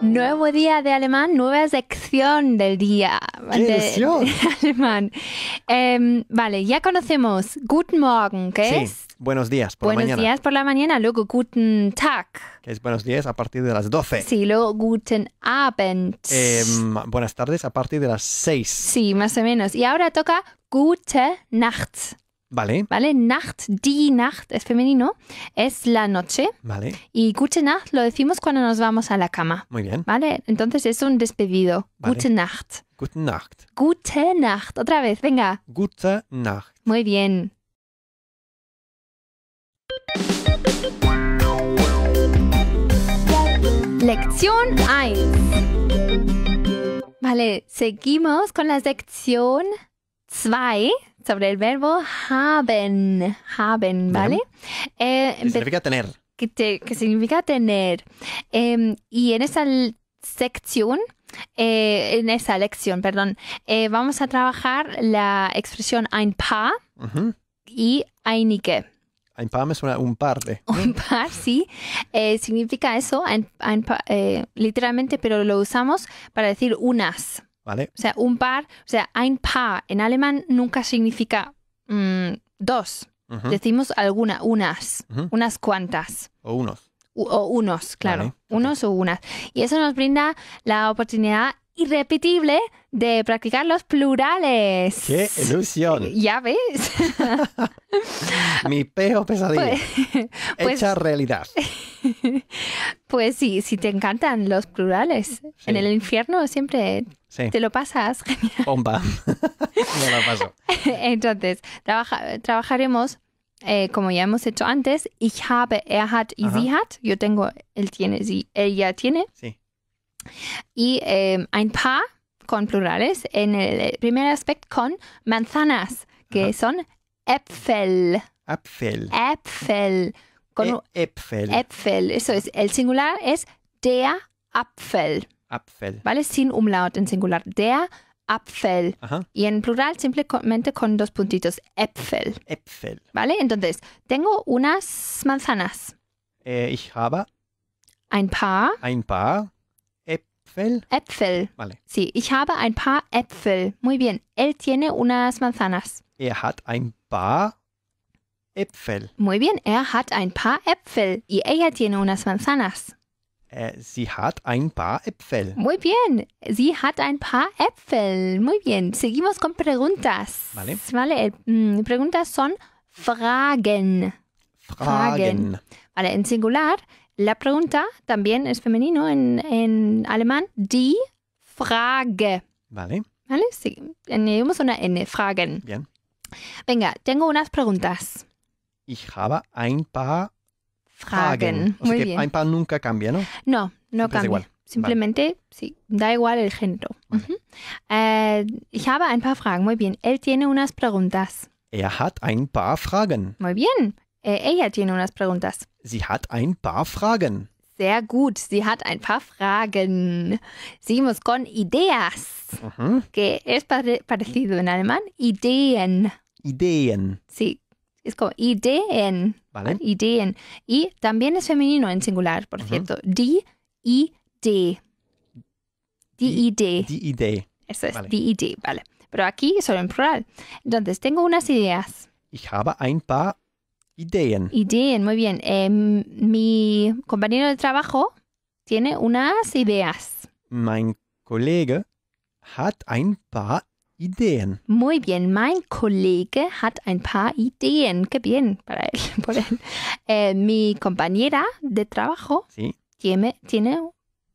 Nuevo día de alemán, nueva sección del día ¿Qué de, de alemán. Em, vale, ya conocemos Guten Morgen, que Sí, es buenos días por buenos la mañana. días por la mañana, luego Guten Tag, Que es buenos días a partir de las 12. sí, luego Guten Abend. Em, buenas tardes a partir de las 6. sí, más o menos. Y ahora toca Gute Nacht, Vale, ¿vale? Nacht, die Nacht es femenino, es la noche. vale, Y Gute Nacht lo decimos cuando nos vamos a la cama. muy bien. ¿Vale? Entonces es un despedido. Vale. Gute Nacht. Gute Nacht. Gute Nacht. Otra vez, venga. Gute Nacht. Muy bien. Lección 1. Vale, seguimos con la sección 2 sobre el verbo haben. Haben, ¿vale? Eh, empe- significa tener. que, te- que significa tener. Em, y en esa sección, eh, en esa lección, perdón, eh, vamos a trabajar la expresión ein paar y einige. Ein paar me suena un par de. Un par, sí, significa eso, ein, ein pa- literalmente, pero lo usamos para decir unas. Vale, O sea, un par, o sea, ein paar en alemán nunca significa mm, dos. Decimos alguna, unas, unas cuantas. o unos. O unos, claro, Vale, unos o unas. Y eso nos brinda la oportunidad irrepetible de practicar los plurales. ¡Qué ilusión! ¿Ya ves? Mi peor pesadilla. pues- Hecha realidad. pues sí, si te encantan los plurales. En el infierno siempre Sí, te lo pasas. bomba. no la paso. Entonces, trabaja- trabajaremos, eh, como ya hemos hecho antes, ich habe, er hat y Ajá. sie hat. Yo tengo, él tiene, sie, ella tiene. Sí. Y eh, ein paar con plurales. En el primer aspecto con manzanas, que Ajá. son Äpfel. Apfel. Äpfel. Con E- Äpfel. Äpfel. Eso es. El singular es der Apfel. Apfel. ¿Vale? Sin umlaut en singular. Der Apfel. Ajá. Y en plural simplemente con dos puntitos. Äpfel. Äpfel. ¿Vale? Entonces, tengo unas manzanas. Eh, ich habe Ein paar ein paar Äpfel. Äpfel. Vale. Sí, ich habe ein paar Äpfel. Muy bien. Él tiene unas manzanas. Er hat ein paar Äpfel. Muy bien. Er hat ein paar Äpfel. Y ella tiene unas manzanas. Äh, sie hat ein paar Äpfel. Muy bien. Sie hat ein paar Äpfel. Muy bien. Seguimos con preguntas. Vale. Vale. mm, preguntas son Fragen. Fragen. Vale, en singular, la pregunta también es femenino en, en alemán. Die Frage. Vale. ¿Vale? Sí. Añadimos una N. Fragen. Bien. Venga, tengo unas preguntas. Ich habe ein paar Fragen. Fragen. O sea Muy que bien. ein paar nunca cambia, ¿no? No, no Siempre es cambia. igual. Simplemente, sí, da igual el género. Vale. Ujú. Eh, ich habe ein paar Fragen. Muy bien. Él tiene unas preguntas. Er hat ein paar Fragen. Muy bien. Eh, ella tiene unas preguntas. Sie hat ein paar Fragen. Sehr gut. Sie hat ein paar Fragen. Seguimos con ideas, Mhm. que es pare- parecido en alemán. Ideen. Ideen. Sí, es como Ideen. Vale. Ideen. Y también es femenino en singular, por Ujú. cierto. Die Idee. Die- Idee. Die Idee. Eso es, vale. die Idee, vale. Pero aquí solo en plural. Entonces, tengo unas ideas. Ich habe ein paar Ideen. Ideen, muy bien. Eh, mi compañero de trabajo tiene unas ideas. Mein Kollege hat ein paar Ideen. Muy bien, mein Kollege hat ein paar Ideen. Qué bien para él, por él. Eh, mi compañera de trabajo Sí. tiene, tiene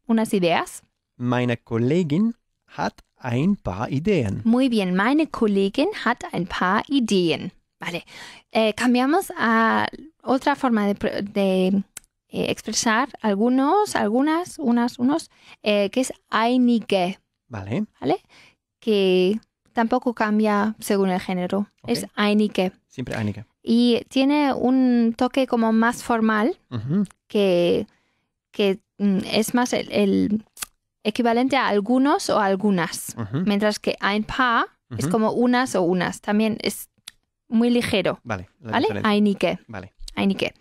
unas ideas. Meine Kollegin hat ein paar Ideen. Muy bien, meine Kollegin hat ein paar Ideen. Vale, Eh, cambiamos a otra forma de, de, eh, expresar algunos, algunas, unas, unos, eh, que es einige, Vale. ¿vale? Que tampoco cambia según el género. Es einige. Siempre einige. Y tiene un toque como más formal que, que mm, es más el, el equivalente a algunos o algunas. Mientras que ein paar es como unas o unas. También es muy ligero. Vale. ¿Vale? Einige. Vale. Einige.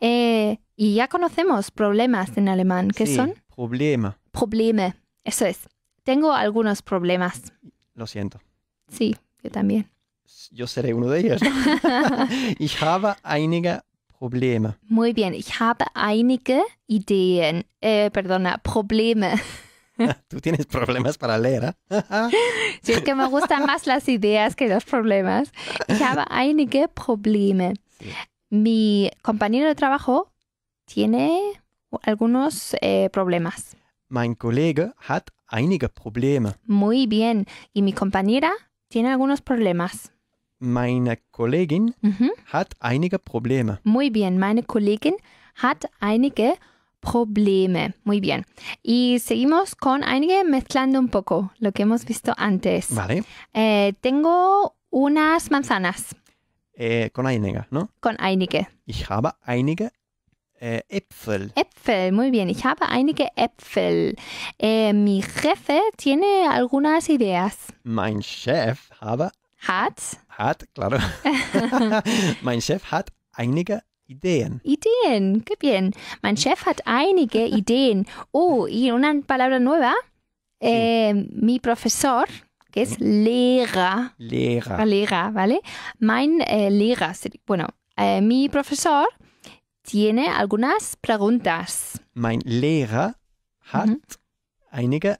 Eh, Y ya conocemos problemas en alemán. ¿Qué Sí, son? Probleme. Probleme. Eso es. Tengo algunos problemas. Lo siento. Sí, yo también. Yo seré uno de ellos. ich habe einige Probleme. Muy bien. Ich habe einige Ideen. Eh, perdona, Probleme. Tú tienes problemas para leer, ¿eh? Si es que me gustan más las ideas que los problemas. Ich habe einige Probleme. Sí. Mi compañero de trabajo tiene algunos eh, problemas. Mein Kollege hat einige Probleme. Muy bien. Y mi compañera tiene algunos problemas. Meine Kollegin Ujú. hat einige Probleme. Muy bien. Meine Kollegin hat einige Probleme. Muy bien. Y seguimos con einige mezclando un poco lo que hemos visto antes. Vale. Eh, tengo unas manzanas Äh, con einige, ¿no? con einige. Ich habe einige äh, Äpfel. Äpfel, muy bien. Ich habe einige Äpfel. Eh, mi jefe tiene algunas ideas. Mein Chef habe, Hat hat, claro. mein Chef hat einige Ideen. Ideen. Qué bien. Mein Chef hat einige Ideen. Oh, y una palabra nueva. Eh, mi profesor, que es Lehrer. Lehrer. Lehrer, ¿vale? Mein eh, Lehrer. Bueno, eh, mi profesor tiene algunas preguntas. Mein Lehrer hat Mhm. einige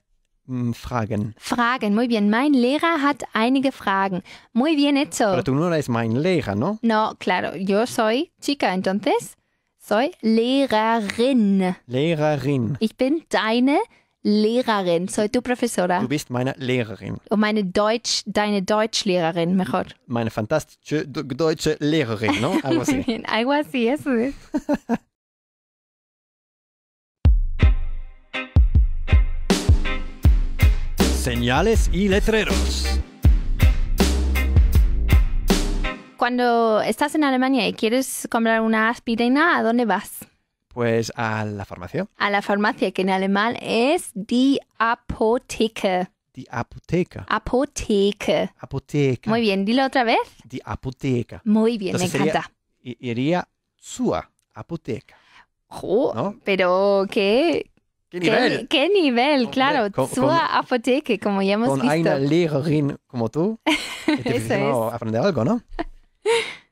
Fragen. Fragen, muy bien. Mein Lehrer hat einige Fragen. Muy bien hecho. Pero tú no eres mein Lehrer, ¿no? No, claro, yo soy chica, entonces soy Lehrerin. Lehrerin. Ich bin deine Lehrerin, soy tu profesora. Du bist meine Lehrerin. Und meine Deutsch, deine Deutschlehrerin, mejor. Meine fantastische deutsche Lehrerin, ¿no? Algo así. Algo así, eso es. Señales y letreros. Cuando estás en Alemania y quieres comprar una aspirina, ¿a dónde vas? Pues a la farmacia. A la farmacia, que en alemán es die Apotheke. Die Apotheke. Apotheke. Apotheke. Muy bien, dilo otra vez. Die Apotheke. Muy bien, Entonces me sería- encanta. I- Iría zur Apotheke. Jo, ¿No? Pero qué, ¿Qué qué, nivel? qué nivel, Con- claro. con- Zur con- Apotheke, como ya hemos Con visto. una Lehrerin como tú. Es Eso dificilísimo aprender algo, ¿no?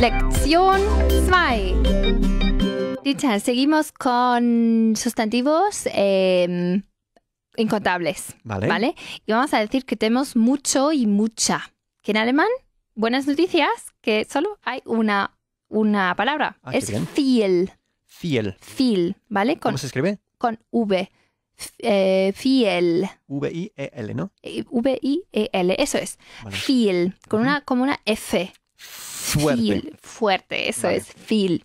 Lección 2. Dicha, seguimos con sustantivos eh, incontables, Vale. ¿vale? Y vamos a decir que tenemos mucho y mucha. Que en alemán, buenas noticias, que solo hay una, una palabra. Ah, es bien. viel, Viel. viel, ¿vale? Con, ¿Cómo se escribe? con V. Eh, viel. V-I-E-L, ¿no? Eh, V-I-E-L, eso es. Vale. Viel, con una, como una F. Fuerte. Feel, fuerte, eso Vale. es, feel.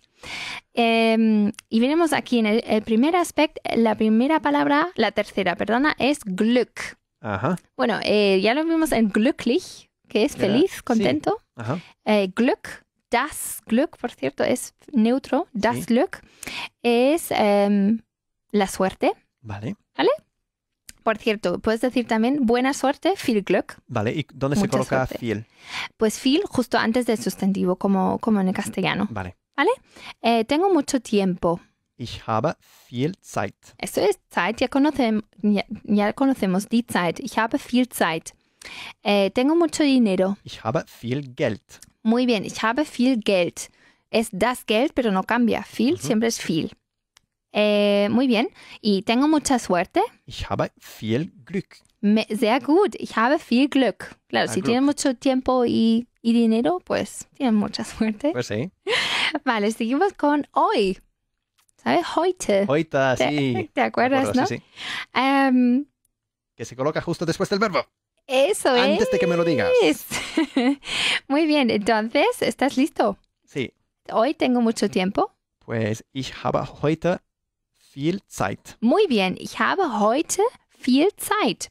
Em, y veremos aquí en el, el primer aspecto, la primera palabra, la tercera, perdona, es Glück. Ajá. Bueno, eh, ya lo vimos en glücklich, que es feliz, contento. Ajá. Eh, Glück, das Glück, por cierto, es neutro. Das Sí. Glück es em, la suerte. Vale. Por cierto, puedes decir también buena suerte, viel Glück. Vale. ¿Y dónde se coloca suerte. viel? Pues viel justo antes del sustantivo, como, como en el castellano. Vale. Eh, tengo mucho tiempo. Ich habe viel Zeit. Eso es Zeit, ya, conocem- ya, ya conocemos die Zeit. Ich habe viel Zeit. Eh, tengo mucho dinero. Ich habe viel Geld. Muy bien, ich habe viel Geld. Es das Geld, pero no cambia. Viel Ujú. siempre es viel. Eh, muy bien. Y tengo mucha suerte. Ich habe viel Glück. Me- sehr gut. Ich habe viel Glück. Claro, Ah, si Glück. tienes mucho tiempo y, y dinero, pues tienes mucha suerte. Pues sí. Vale, seguimos con hoy. ¿Sabes? Heute. Ahorita ¿Te, sí. te acuerdas, Acuerdo, no? Sí, sí. Em, Que se coloca justo después del verbo. Eso Antes de que me lo digas. es. Muy bien, entonces, ¿estás listo? Sí. Hoy tengo mucho tiempo. Pues ich habe heute viel Zeit. Muy bien, ich habe heute viel Zeit.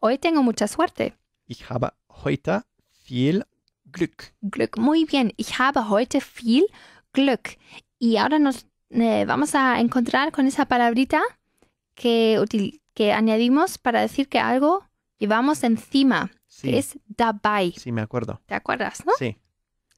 Hoy tengo mucha suerte. Ich habe heute viel Glück. Glück. Muy bien, ich habe heute viel Glück. Y ahora nos eh, vamos a encontrar con esa palabrita que, que añadimos para decir que algo llevamos encima. Sí, que es dabei. sí, me acuerdo. ¿Te acuerdas, no? Sí,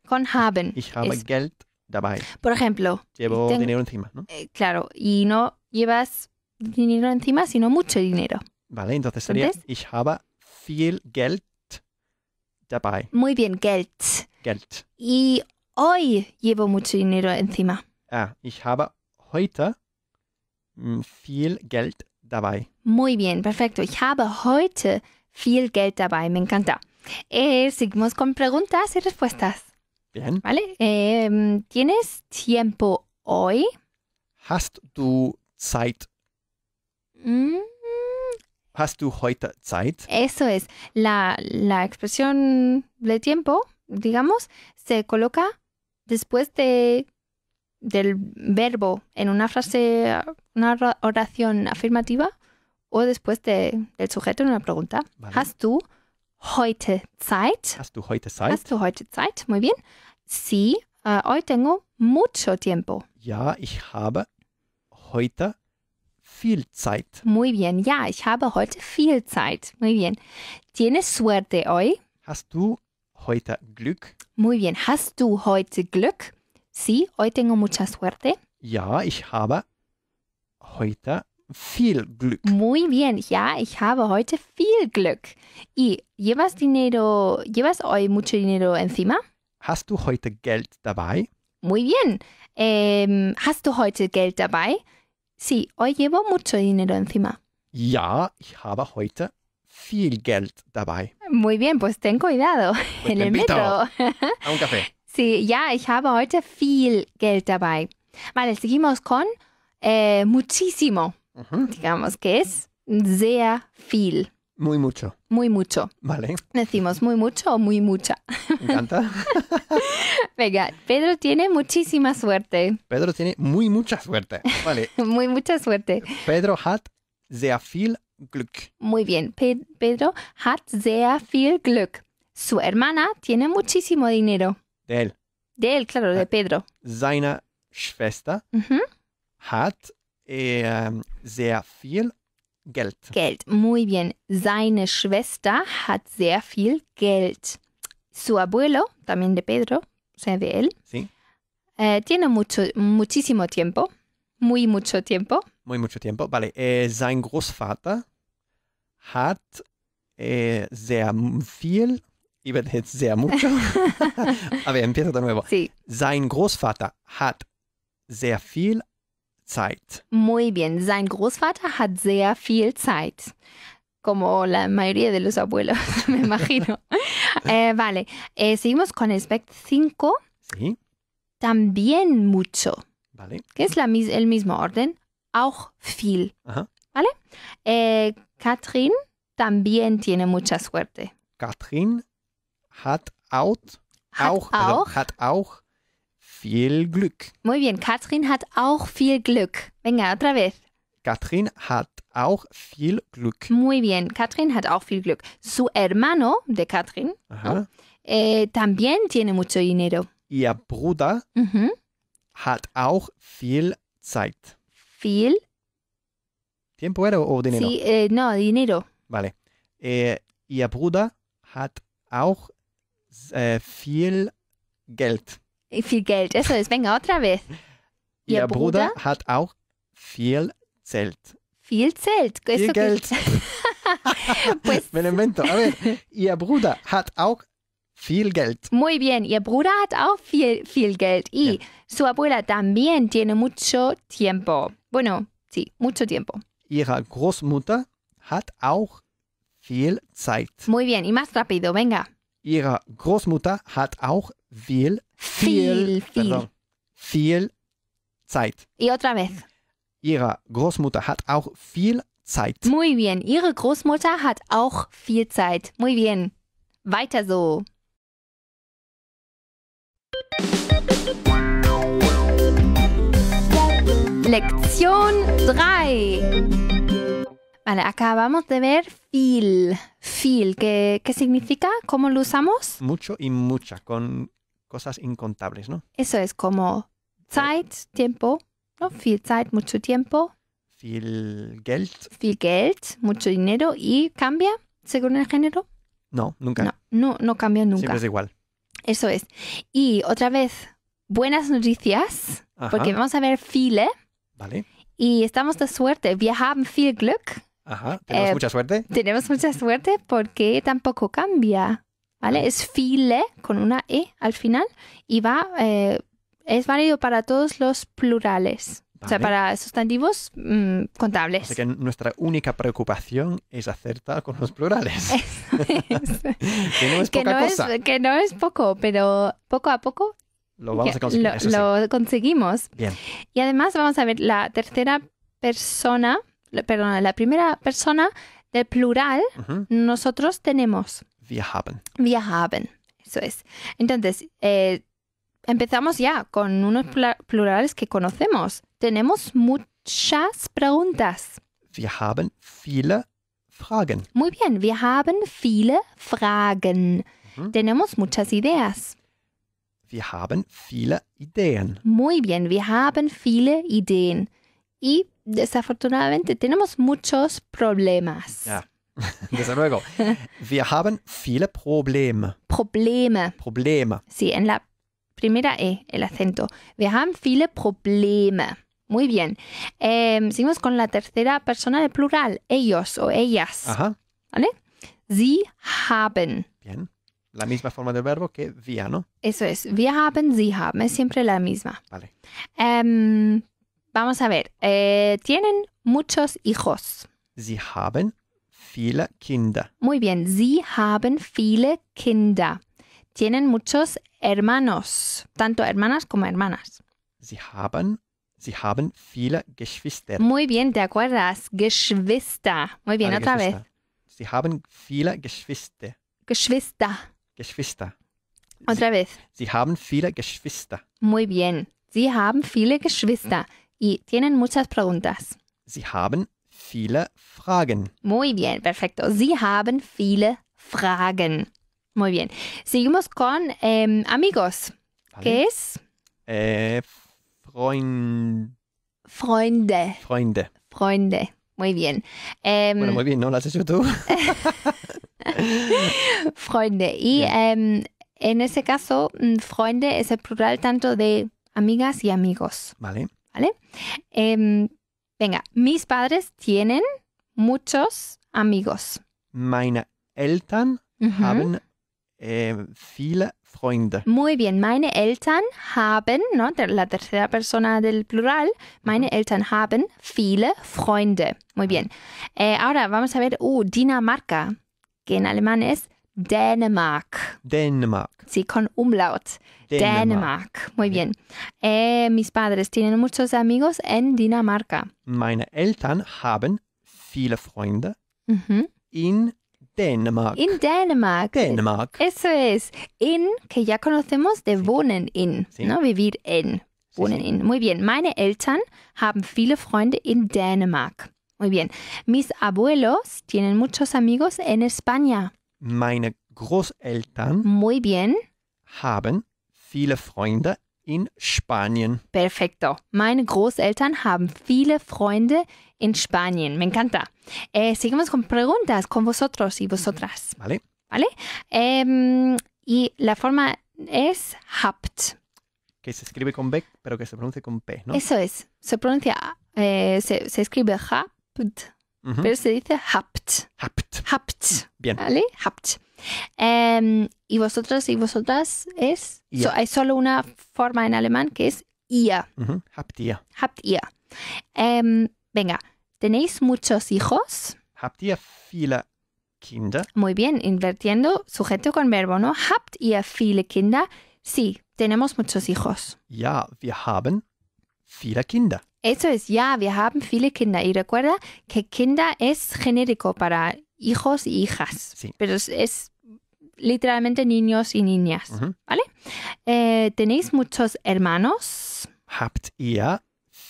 Con haben. ich habe Es- Geld dabei. Por ejemplo, Llevo tengo- dinero encima, ¿no? eh, claro, y no llevas dinero encima, sino mucho dinero. Vale, entonces sería Entonces- ich habe viel Geld dabei. Muy bien, Geld. Geld. Y hoy llevo mucho dinero encima. Ah, ich habe heute mm, viel Geld dabei. Muy bien, perfecto. Ich habe heute viel Geld dabei. Me encanta. Eh, seguimos con preguntas y respuestas. Bien. ¿Vale? Eh, ¿Tienes tiempo hoy? Hast du Zeit? Mm, Hast du heute Zeit? eso es. La, la expresión de tiempo, digamos, se coloca después de, del verbo en una frase, una ora- oración afirmativa o después de- del sujeto en una pregunta. Vale. ¿Hast du heute Zeit? Hast du heute Zeit? ¿Hast du heute Zeit? Muy bien. Sí, ah, hoy tengo mucho tiempo. Ja, ich habe heute viel Zeit. Muy bien. Ja, ich habe heute viel Zeit. Muy bien. ¿Tienes suerte hoy? Hast du heute Glück? Muy bien. ¿Hast du heute Glück? Sí, hoy tengo mucha suerte. Ja, ich habe heute viel Glück. Muy bien. Ja, ich habe heute viel Glück. ¿Y llevas dinero, llevas hoy mucho dinero encima? Hast du heute Geld dabei? Muy bien. Em, ¿Hast du heute Geld dabei? Sí, hoy llevo mucho dinero encima. Ja, ich habe heute viel Geld dabei. Muy bien, pues ten cuidado Pues en el metro. A un café. Sí, ja, ich habe heute viel Geld dabei. Vale, seguimos con eh, muchísimo, Digamos que es sehr viel, Muy mucho. muy mucho. Vale, Decimos muy mucho o muy mucha. me encanta. Venga, Pedro tiene muchísima suerte, Pedro tiene muy mucha suerte. Vale, muy mucha suerte. Pedro hat sehr viel Glück. Muy bien, Pe- Pedro hat sehr viel Glück. Su hermana tiene muchísimo dinero. De él. De él, claro, de Pedro. Seine Schwester hat ähm, sehr viel Geld. Geld. Muy bien. Seine Schwester hat sehr viel Geld. Su abuelo, también de Pedro, o sea, de él, Sí, eh, tiene mucho, muchísimo tiempo. Muy mucho tiempo. muy mucho tiempo. Vale, äh, sein Großvater hat äh, sehr viel, ich werde jetzt sehr mucho. A ver, empiezo de nuevo. Sí. Sein Großvater hat sehr viel Zeit. Muy bien. Sein Großvater hat sehr viel Zeit. Como la mayoría de los abuelos, me imagino. Eh, vale. Eh, seguimos con el aspecto 5. Sí, También mucho. vale. que es la, el mismo orden. Auch viel. Ajá. ¿Vale? Eh, Katrin también tiene mucha suerte. Katrin hat auch, Hat auch, auch. hat auch viel Glück. Muy bien, Katrin hat auch viel Glück. Venga, otra vez. Katrin hat auch viel Glück. Muy bien, Katrin hat auch viel Glück. Su hermano de Katrin Aha. eh, también tiene mucho dinero. Ihr Bruder Ujú. hat auch viel Zeit. Viel. ¿Tiempo era o dinero? Sí, eh, no, dinero. Vale. Äh, ihr Bruder hat auch äh, viel Geld. Viel Geld, eso es. Venga, otra vez. Ihr Ihr Bruder, Bruder? hat auch viel Zelt. Viel Zelt. Viel Eso Geld. Pues Me lo invento. A ver, ihr Bruder hat auch viel Geld. Muy bien, ihr Bruder hat auch viel, viel Geld y su abuela también tiene mucho tiempo. Bueno, sí, mucho tiempo. Ihre Großmutter hat auch viel Zeit. Muy bien, y más rápido, venga. Ihre Großmutter hat auch viel, Viel, viel. perdón, viel Zeit. Y otra vez. Ihre Großmutter hat auch viel Zeit. Muy bien, ihre Großmutter hat auch viel Zeit. Muy bien. Weiter so. Lección 3. Vale, acabamos de ver feel. Feel, ¿qué, ¿qué significa? ¿Cómo lo usamos? Mucho y mucha, con cosas incontables, ¿no? Eso es como Zeit, tiempo, ¿no? Viel Zeit, mucho tiempo, Viel Geld, viel Geld, mucho dinero y cambia según el género. No, nunca. No, no, no cambia nunca. Siempre es igual. Eso es. Y otra vez, buenas noticias, Ajá. porque vamos a ver viele Vale. y estamos de suerte. Wir haben viel Glück. Ajá. Tenemos Eh, mucha suerte. Tenemos mucha suerte porque tampoco cambia. ¿Vale? Es viele con una E al final y va, eh, es válido para todos los plurales. O sea, Vale. para sustantivos mm, contables. Así que nuestra única preocupación es acertar con los plurales. que no es que, poca no cosa. es, que no es poco, pero poco a poco Lo vamos ya a conseguir. lo- eso sí. lo conseguimos. Bien. Y además vamos a ver la tercera persona, perdón, la primera persona del plural, Ujú. nosotros tenemos. Wir haben. Wir haben. Eso es. Entonces, eh, empezamos ya con unos plurales que conocemos. Tenemos muchas preguntas. Wir haben viele Fragen. Muy bien, wir haben viele Fragen. Ujú. Tenemos muchas ideas. Wir haben viele Ideen. Muy bien, wir haben viele Ideen. Y desafortunadamente tenemos muchos problemas. Ja. Desde luego. Wir haben viele Probleme. Probleme. Probleme. Sí, en la primera E, el acento. Wir haben viele Probleme. Muy bien. Eh, seguimos con la tercera persona del plural. Ellos o ellas. Ajá. Sie haben. Bien. La misma forma del verbo que wir, ¿no? Eso es. Wir haben, sie haben. Es siempre la misma. Vale. Em, vamos a ver. Eh, tienen muchos hijos. Sie haben viele Kinder. Muy bien. Sie haben viele Kinder. Tienen muchos hermanos. Tanto hermanas como hermanas. Sie haben, sie haben viele Geschwister. Muy bien, ¿te acuerdas? Geschwister. Muy bien, Alle otra vez. Sie haben viele Geschwister. Geschwister. Geschwister. Otra vez. Sie haben viele Geschwister. Muy bien. Sie haben viele Geschwister y tienen muchas preguntas. Sie haben viele Fragen. Muy bien, perfecto. Sie haben viele Fragen. Muy bien. Seguimos con em, amigos. Vale. ¿Qué es? Äh, Freund, Freunde. Freunde. Freunde. Muy bien. Em, Bueno, muy bien, ¿no? ¿Lo has hecho tú? Freunde. Y em, en ese caso, mm, Freunde es el plural tanto de amigas y amigos. Vale. Em, venga, mis padres tienen muchos amigos. Meine Eltern haben äh, viele Freunde. Muy bien, meine Eltern haben, ¿no? La tercera persona del plural, meine Eltern haben viele Freunde. Muy bien. Eh, ahora vamos a ver, uh, Dinamarca, que en alemán es Dänemark. Dänemark. Sí, con umlaut. Dänemark. Muy bien. Eh, mis padres tienen muchos amigos en Dinamarca. Meine Eltern haben viele Freunde Ujú. in Dänemark. In Dänemark. Dänemark. Eso es. In, que ya conocemos de wohnen in, Sí. ¿no? Vivir en. Sí, Wohnen sí. in. Muy bien. Meine Eltern haben viele Freunde in Dänemark. Muy bien. Mis abuelos tienen muchos amigos en España. Meine Großeltern Muy bien. haben viele Freunde in Spanien. Perfecto. Meine Großeltern haben viele Freunde in Spanien. Me encanta. Eh, seguimos con preguntas con vosotros y vosotras. Vale. Em, y la forma es habt. Que se escribe con B, pero que se pronuncia con P, ¿no? Eso es. Se pronuncia, eh, se, se escribe habt, Pero se dice habt. Habt. Habt. Bien. ¿Vale? Habt. Em, y vosotros y vosotras es. Ihr. so- hay solo una forma en alemán que es ihr. Ujú. Habt ihr. Habt ihr. Em, venga, ¿tenéis muchos hijos? Habt ihr viele Kinder? Muy bien, invirtiendo sujeto con verbo, ¿no? Habt ihr viele Kinder? Sí, tenemos muchos hijos. Ja, wir haben viele Kinder. Eso es, ya, wir haben viele Kinder. Y recuerda que Kinder es genérico para hijos y hijas. Sí. Pero es, es literalmente niños y niñas. Ujú. Eh, ¿Tenéis muchos hermanos? Habt ihr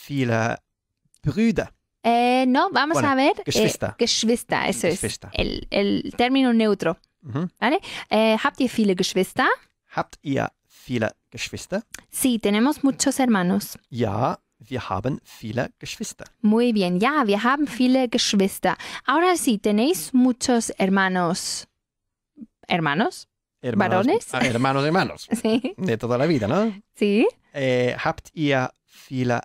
viele Brüder? Eh, no, vamos Bueno, a ver. eh, Geschwister. Geschwister, eso Geschwister. es. El, el término neutro. Eh, ¿Habt ihr viele Geschwister? Habt ihr viele Geschwister? Sí, tenemos muchos hermanos. Ja, wir haben viele Geschwister. Muy bien, ya, wir haben viele Geschwister. Ahora sí, ¿tenéis muchos hermanos hermanos. Hermanos, ¿Varones? ah, hermanos, hermanos. Sí, De toda la vida, ¿no? sí. Eh, habt ihr viele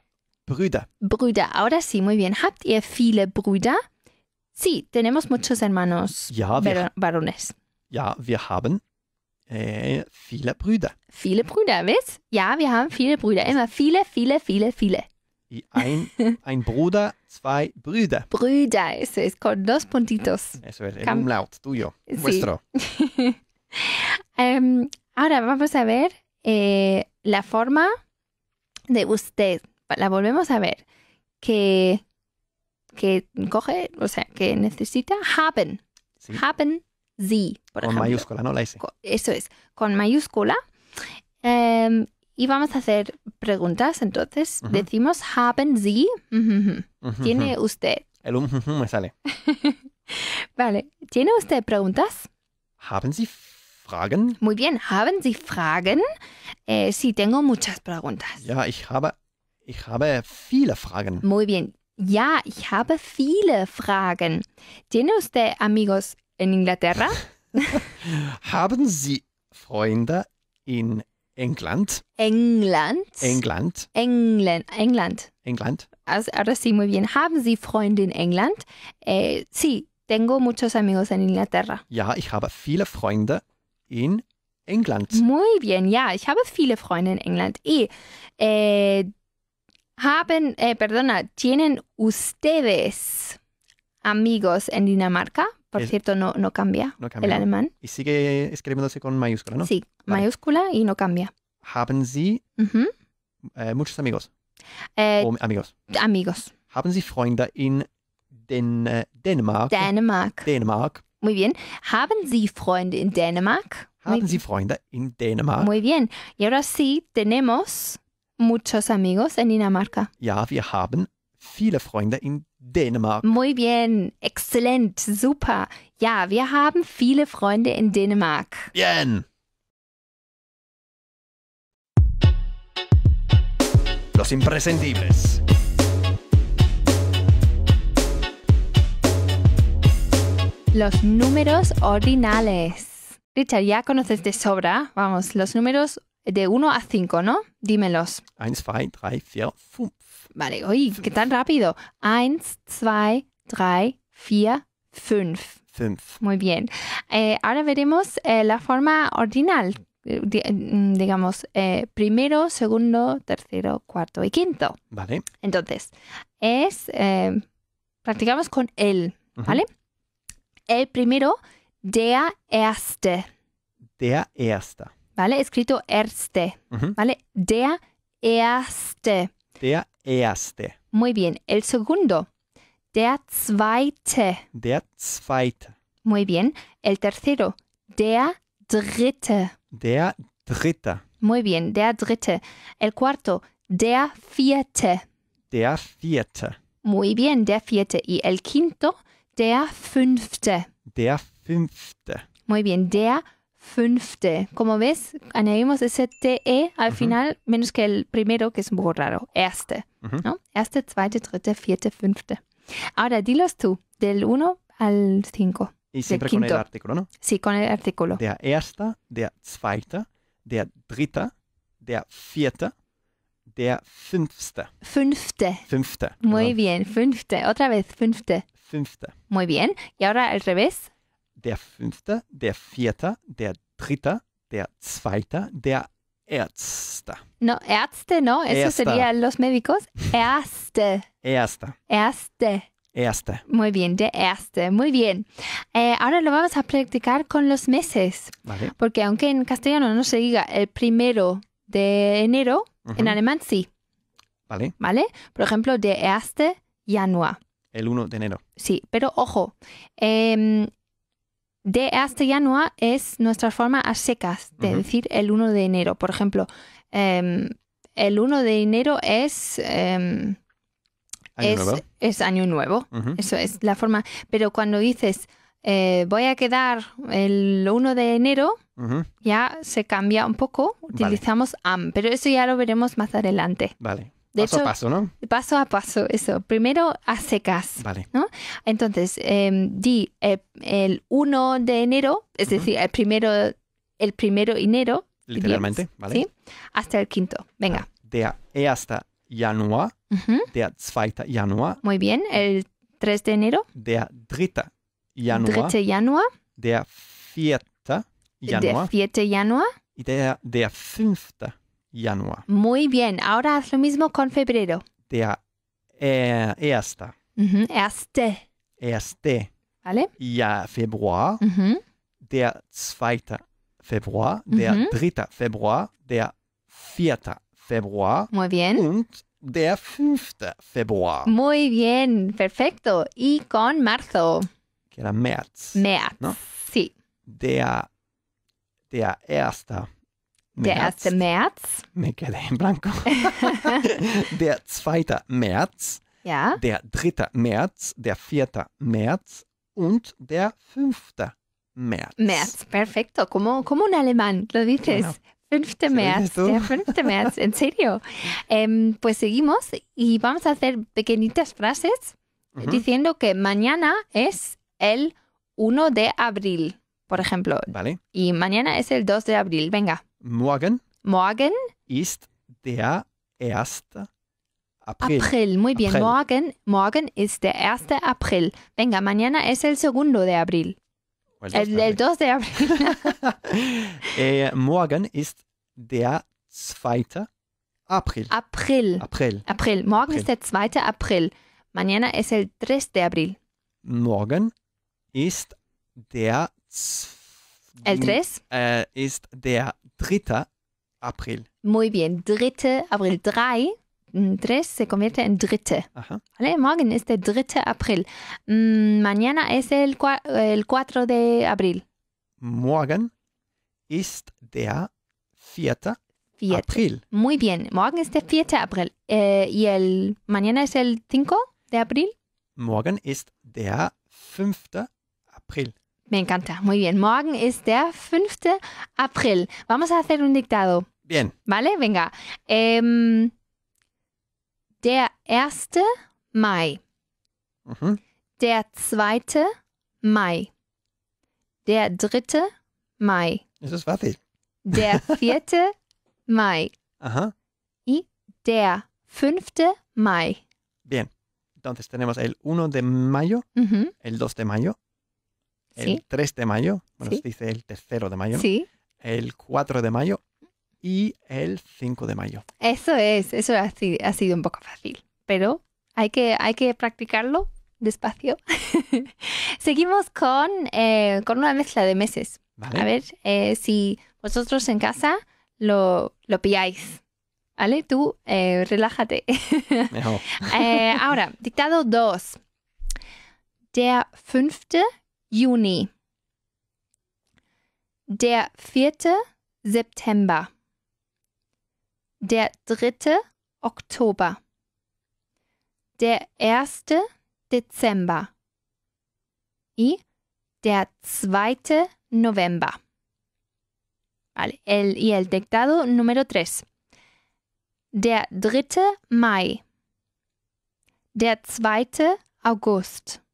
Brüder? Brüder. Ahora sí, muy bien. ¿Habt ihr viele Brüder? Sí, tenemos muchos hermanos Ja, wir, var- varones. ja, wir haben äh, viele Brüder. Viele Brüder, ¿ves? Ja, wir haben viele Brüder. Immer viele, viele, viele, viele. I- Ein, ein Bruder, zwei Brüder. Brüder, eso es, con dos puntitos. Eso es el umlaut tuyo, Sí. vuestro. Em, ahora vamos a ver eh, la forma de usted. La volvemos a ver. Que, que coge, o sea, que necesita haben. Sí, Haben Sie, por con ejemplo. mayúscula, ¿no? La S. Eso es, con mayúscula. Em, y vamos a hacer preguntas. Entonces, Ujú. decimos haben Sie. ¿Tiene usted? El um, me sale. Vale. ¿Tiene usted preguntas? Haben Sie Fragen? Muy bien. ¿Haben Sie Fragen? Eh, sí, tengo muchas preguntas. Ja, ich habe, ich habe viele Fragen. Muy bien. Ja, ich habe viele Fragen. ¿Tiene usted amigos en Inglaterra? Haben Sie Freunde in England? England. England? England. England. England? Also, Ahora sí, muy bien. ¿Haben Sie Freunde in England? Eh, sí, tengo muchos amigos en Inglaterra. Ja, ich habe viele Freunde in England. Muy bien, ja, ich habe viele Freunde en England. Y eh, haben, eh, perdona, ¿tienen ustedes amigos en Dinamarca? Por Es- cierto, no, no cambia No el cambia. alemán. Y sigue escribiéndose con mayúscula, ¿no? Sí, Vale. mayúscula y no cambia. Haben Sie Ujú. äh, muchos amigos? Eh, Oh, amigos. amigos. Haben Sie Freunde in Den, äh, Dänemark? Dänemark. Dänemark. Muy bien. ¿Haben Sie Freunde in Dänemark? Muy, Haben Sie Freunde in Dänemark? muy bien. Y ahora sí, tenemos muchos amigos en Dinamarca. Ja, wir haben viele Freunde in Dänemark. Muy bien, exzellent, super. Ja, wir haben viele Freunde in Dänemark. Bien. Los imprescindibles. Los números ordinales. Richard, ya conoces de sobra, vamos, los números de 1 a 5, ¿no? Dímelos. 1, 2, 3, 4, 5. Vale, oye, ¿qué tan rápido? 1, 2, 3, 4, 5. 5. Muy bien. Eh, ahora veremos eh, la forma ordinal, eh, mm, digamos, eh, primero, segundo, tercero, cuarto y quinto. Vale. Entonces, es, practicamos con el. ¿vale? El primero, der erste, Der Erste. ¿vale? Escrito erste. ¿vale? Der erste. Der Erste. Muy bien. El segundo, der zweite. Der Zweite. Muy bien. El tercero, der dritte. Der Dritte. Muy bien, der dritte. El cuarto, der vierte. Der Vierte. Muy bien, der vierte. Y el quinto, der fünfte. Der Fünfte. Muy bien, der fünfte. Como ves, añadimos ese TE al Ujú. final, menos que el primero, que es un poco raro. Erste. Mhm. ¿no? Erste, zweite, dritte, vierte, fünfte. Ahora, dilos tú, del 1 al 5. Y siempre con el artículo, ¿no? Sí, con el artículo. Der Erste, der Zweite, der Dritte, der Vierte, der Fünfte. Fünfte. Fünfte. Muy perdón. bien, fünfte. Otra vez, fünfte. Fünfte. Muy bien. Y ahora al revés. Der Fünfte, der Vierte, der Dritte, der Zweite, der Erste. No, Ärzte, no, eso Erster. serían los médicos. Erste, Erste. erste. Erste. Muy bien, der erste. Muy bien. Eh, ahora lo vamos a practicar con los meses, Vale. porque aunque en castellano no se diga el primero de enero, en Ujú. alemán sí, Vale. ¿vale? Por ejemplo, der erste Januar. El 1 de enero. Sí, pero ojo, em, de Januar es nuestra forma a secas de decir el 1 de enero. Por ejemplo, em, el 1 de enero es, em, Año es, nuevo. es año nuevo. Eso es la forma. Pero cuando dices eh, voy a quedar el 1 de enero, ya se cambia un poco. Utilizamos am, pero eso ya lo veremos más adelante. Vale. De paso hecho, a paso, ¿no? paso a paso, eso. Primero a secas. Vale. Entonces, em, di eh, el 1 de enero, es Ujú. decir, el primero, el primero de enero, Literalmente, ¿vale? ¿sí? hasta el quinto. Venga. Der 1. Januar, Ujú. der 2. Januar, Muy bien. El 3 de enero, der 3. Januar, 3 de Januar, der 4. der Januar 7 de Januar. y der, der 5. Januar. Muy bien. Ahora haz lo mismo con febrero. Der äh, 1. Ujú. Erste. 1. ¿Vale? Ja, Februar, Ujú. der 2. Februar, der Mhm. 3. Februar, der 4. Februar Muy bien. und der 5. Februar, Muy bien. Perfecto. Y con marzo. que era März. März. ¿No? Sí. Der, der 1. Der März, 1. März. me quedé en blanco. der 2. März, Ja. der 3. März, der 4. März und der 5. März. März, perfecto, como, como un alemán, lo dices. Bueno, 5 ¿se lo März, dices tú? der 5 März, en serio. Em, pues seguimos y vamos a hacer pequeñitas frases Mhm. diciendo que mañana es el 1 de abril, por ejemplo, Vale. y mañana es el 2 de abril. Venga, Morgen morgen, ist der 1. April. April, muy bien, April. morgen, morgen ist der 1 April. Venga, mañana es el segundo de abril, el dos el, de el 2 de abril. äh, morgen ist der 2. April. April. April. April. Morgen April. ist der 2. April. Mañana es el 3 de abril. Morgen ist der El 3. äh, ist der 3. April. Muy bien. 3. Abril. 3. 3 se convierte en dritte. Aha. ¿Vale? Morgen ist der 3. April. Mm, mañana es el, el 4 de abril. Morgen ist der 4. 4. April. Muy bien. Morgen ist der 4. April. Eh, y el mañana es el 5 de abril. Morgen ist der 5. April. Me encanta. Muy bien. Morgen ist der 5. April. Vamos a hacer un dictado. Bien. ¿Vale? Venga. Em, der 1. Mai. Mhm. Der 2. Mai. Der 3. Mai. Das ist fácil. Der 4. Mai. Ajá. Der 5. Mai. Bien. Entonces tenemos el 1 de mayo, Ujú, el 2 de mayo, el Sí. 3 de mayo, bueno, Sí. se dice el tercero de mayo, Sí, el 4 de mayo y el 5 de mayo. eso es. Eso ha, si- ha sido un poco fácil. Pero hay que, hay que practicarlo despacio. Seguimos con, eh, con una mezcla de meses. ¿Vale? A ver eh, si vosotros en casa lo, lo pilláis. ¿Vale? Tú eh, relájate. Ahora, dictado 2. Der 5. Juni. Der 4. September. Der 3. Oktober. Der 1. Dezember. Y der 2. November. Vale, el, y el dictado número 3. Der 3. Mai. Der 2. August.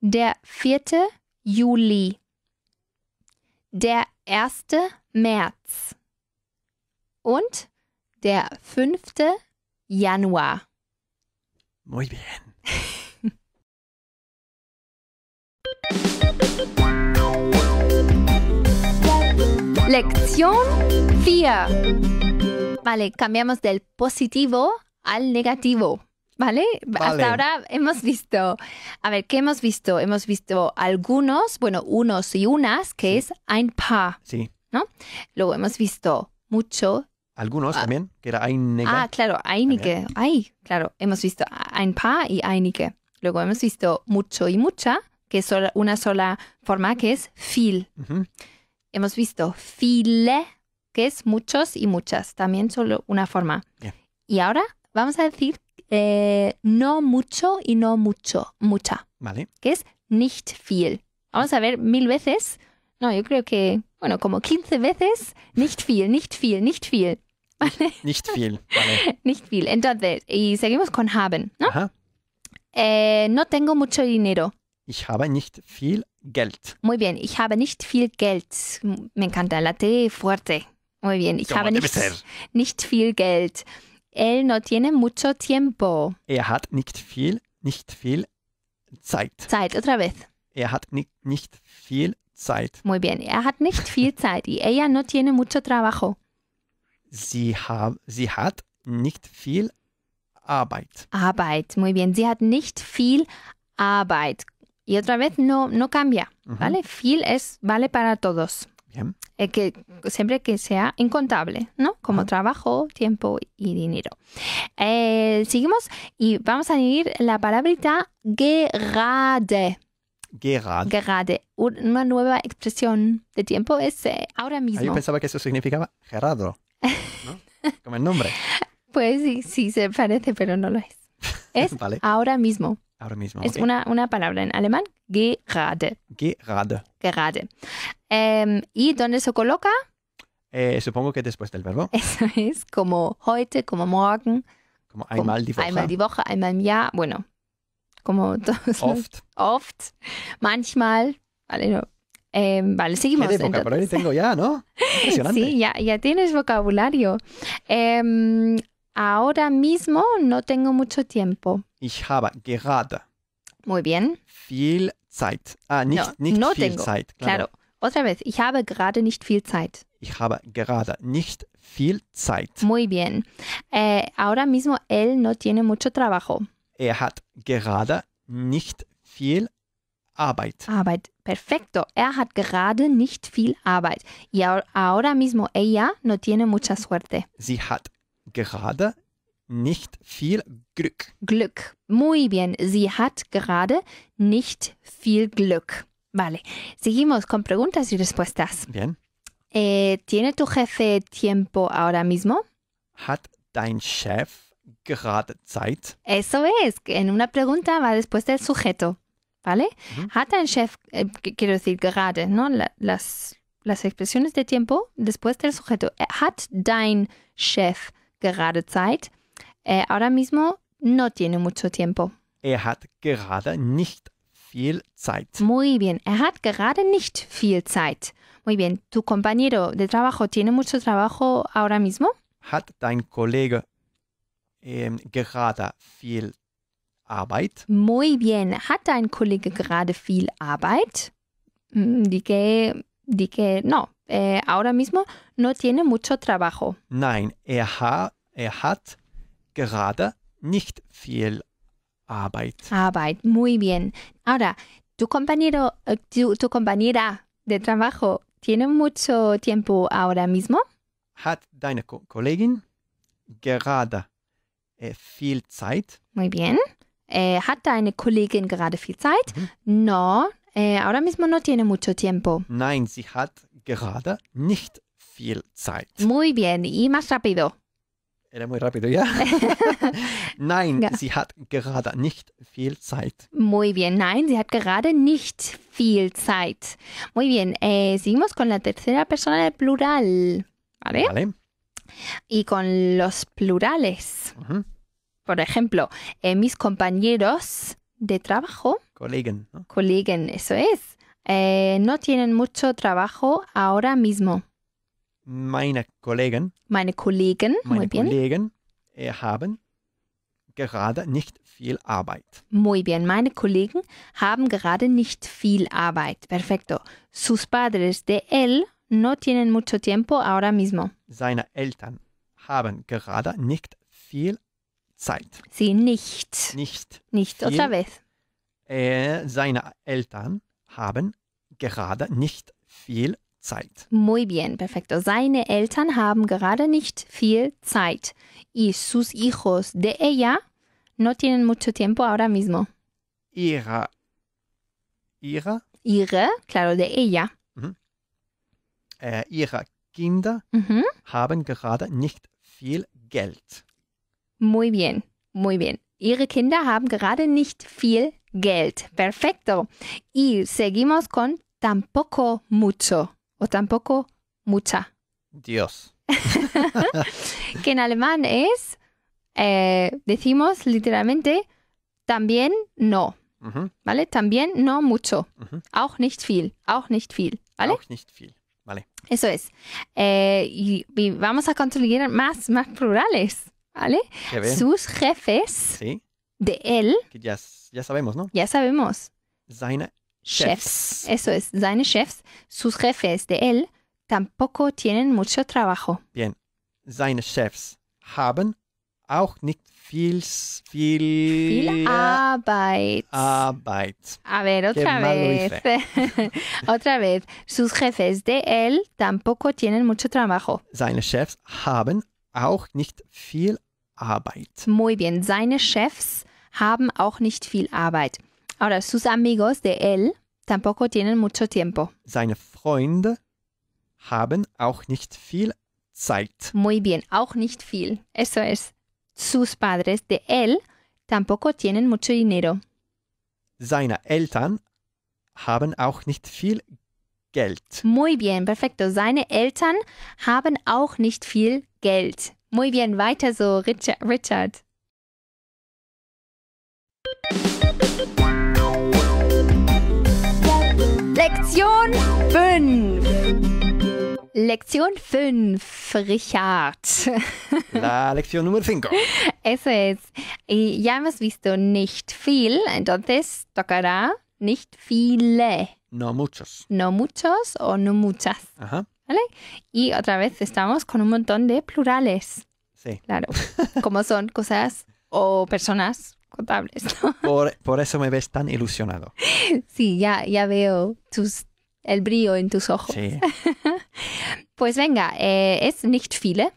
Der 4. Juli. Der 1. März. Und der 5. Januar. Muy bien. Lección 4. Vale, cambiamos del positivo al negativo. ¿Vale? Vale. Hasta ahora hemos visto, a ver, ¿qué hemos visto? Hemos visto algunos, bueno, unos y unas, que Sí. es ein paar. Sí. Luego hemos visto mucho. Algunos Ah. también, que era einige. Ah, claro, einige. Ay, claro, hemos visto ein paar y einige. Luego hemos visto mucho y mucha, que es una sola forma, que es viel. Hemos visto viele, que es muchos y muchas, también solo una forma. Y ahora vamos a decir eh, no mucho y no mucho, mucha, Vale. que es nicht viel. Vamos a ver mil veces. No, yo creo que, bueno, como 15 veces, nicht viel, nicht viel, nicht viel. Nicht viel. Vale. Nicht viel. Entonces, y seguimos con haben, ¿no? Ajá. Eh, no tengo mucho dinero. Ich habe nicht viel Geld. Muy bien, ich habe nicht viel Geld. Me encanta la T fuerte. Muy bien, ich Como habe nicht, nicht viel Geld. Él no tiene mucho tiempo. Er hat nicht viel, nicht viel Zeit. Zeit, otra vez. Er hat nicht, nicht viel Zeit. Muy bien, er hat nicht viel Zeit. Y ella no tiene mucho trabajo. Sie, hab, sie hat nicht viel Arbeit. Arbeit, muy bien. Sie hat nicht viel Arbeit. Y otra vez no, no cambia, Mhm. ¿vale? Viel es vale para todos. Eh, que, siempre que sea incontable, ¿no? Como trabajo, tiempo y dinero. Eh, seguimos y vamos a añadir la palabrita gerade. Gerade. Gerade. Una nueva expresión de tiempo es eh, ahora Ah, mismo. yo pensaba que eso significaba Gerardo. ¿no? Como el nombre. Pues sí, sí se parece, pero no lo es. Es Vale. ahora mismo. Ahora mismo. Es ok. una, una palabra en alemán, gerade. Gerade. Gerade. Em, ¿Y dónde se coloca? Eh, supongo que después del verbo, Eso es como heute, como morgen, como einmal die Woche. einmal die Woche, einmal im Jahr. Bueno, como todos. Oft. Oft, manchmal. Vale, no. Em, vale ¿Qué seguimos. de entonces. vocabulario tengo ya, no? Impresionante. Sí, ya, ya tienes vocabulario. Ahora mismo no tengo mucho tiempo. Ich habe gerade Muy bien. viel Zeit. Ah, nicht, No, nicht no viel tengo. Zeit. Claro. Otra vez, ich habe gerade nicht viel Zeit. Ich habe gerade nicht viel Zeit. Muy bien. Eh, ahora mismo él no tiene mucho trabajo. Er hat gerade nicht viel Arbeit. Arbeit. Perfecto. Er hat gerade nicht viel Arbeit. Y ahora mismo ella no tiene mucha suerte. Sie hat gerade nicht viel Glück. Glück. Muy bien. Sie hat gerade nicht viel Glück. Vale. Seguimos con preguntas y respuestas. Bien. Eh, ¿Tiene tu jefe tiempo ahora mismo? Hat dein Chef gerade Zeit? Eso es, que en una pregunta va después del sujeto, ¿vale? Ujú. Hat ein Chef, eh, qu- quiero decir, gerade, ¿no? La- las, las expresiones de tiempo después del sujeto. Eh, Hat dein Chef gerade Zeit? Eh, ahora mismo no tiene mucho tiempo. Er hat gerade nicht viel Zeit. Muy bien, er hat gerade nicht viel Zeit. Muy bien, ¿tu compañero de trabajo tiene mucho trabajo ahora mismo? Hat dein Kollege ähm, gerade viel Arbeit? Muy bien. ¿Hat dein Kollege gerade viel Arbeit? Mm, Di que, di que no. Eh, ahora mismo no tiene mucho trabajo. Nein, er, ha, er hat gerade nicht viel Arbeit. Arbeit. Muy bien. Ahora, ¿tu compañero, eh, tu, tu compañera de trabajo tiene mucho tiempo ahora mismo? Hat deine Ko Kollegin gerade äh, viel Zeit? Muy bien. Eh, ¿Hat deine Kollegin gerade viel Zeit? Mhm. No. Eh, ahora mismo no tiene mucho tiempo. Nein, sie hat gerade nicht viel Zeit. Muy bien. Y más rápido. Era muy rápido ya. Nein, Ja. sie hat gerade nicht viel Zeit. Muy bien, nein, sie hat gerade nicht viel Zeit. Muy bien, eh, seguimos con la tercera persona del plural, ¿vale? Vale. Y con los plurales. Mhm. Por ejemplo, eh, mis compañeros de trabajo, Kollegen. Ne? Kollegen, eso es, eh, no tienen mucho trabajo ahora mismo. Meine Kollegen, Meine Kollegen, muy meine bien, Kollegen äh, haben gerade nicht viel Arbeit. muy bien, meine Kollegen haben gerade nicht viel Arbeit. Perfecto. Sus padres de él no tienen mucho tiempo ahora mismo. Seine Eltern haben gerade nicht viel Zeit. Sí, nicht. Nicht. Nicht. Viel. Otra vez. Äh, seine Eltern haben gerade nicht viel Zeit. Muy bien, perfecto. Seine Eltern haben gerade nicht viel Zeit. Y sus hijos de ella no tienen mucho tiempo ahora mismo. Ihre, ihre, Ihre, claro, de ella. äh, ihre Kinder Ujú. haben gerade nicht viel Geld. Muy bien, muy bien. Ihre Kinder haben gerade nicht viel Geld. Perfecto. Y seguimos con tampoco mucho o tampoco mucha. Dios. que en alemán es, eh, decimos literalmente, también no, ¿vale? También no mucho. Auch nicht viel, auch nicht viel, ¿vale? Auch nicht viel. Vale. Eso es. Eh, y, y vamos a conseguir más, más plurales, ¿vale? Sus jefes Sí, de él, que ya, ya sabemos, ¿no? ya sabemos, Seine chefs. Chefs. Eso es, seine chefs, sus jefes de él tampoco tienen mucho trabajo. Seine Chefs haben auch nicht viel, viel, Viel Arbeit. Arbeit. A ver, otra vez. otra vez. Sus jefes de él tampoco tienen mucho trabajo. Seine Chefs haben auch nicht viel Arbeit. Muy bien. Seine Chefs haben auch nicht viel Arbeit. Ahora, sus amigos de él tampoco tienen mucho tiempo. Seine Freunde haben auch nicht viel Zeit. Muy bien. Auch nicht viel. Eso es. Sus padres de él tampoco tienen mucho dinero. Seine Eltern haben auch nicht viel Geld. Muy bien. Perfecto. Seine Eltern haben auch nicht viel Geld. Muy bien. Weiter so, Richard. Lektion 5. Lektion 5, Richard. La lección número 5. Eso es. Y ya hemos visto nicht viel, entonces tocará nicht viele. No muchos. No muchos o no muchas. Ajá. Y otra vez estamos con un montón de plurales. Sí. Claro. Como son cosas o personas contables. ¿no? Por, por eso me ves tan ilusionado. Sí, ya, ya veo tus, el brillo en tus ojos. Sí. Pues venga, eh, es nicht viele.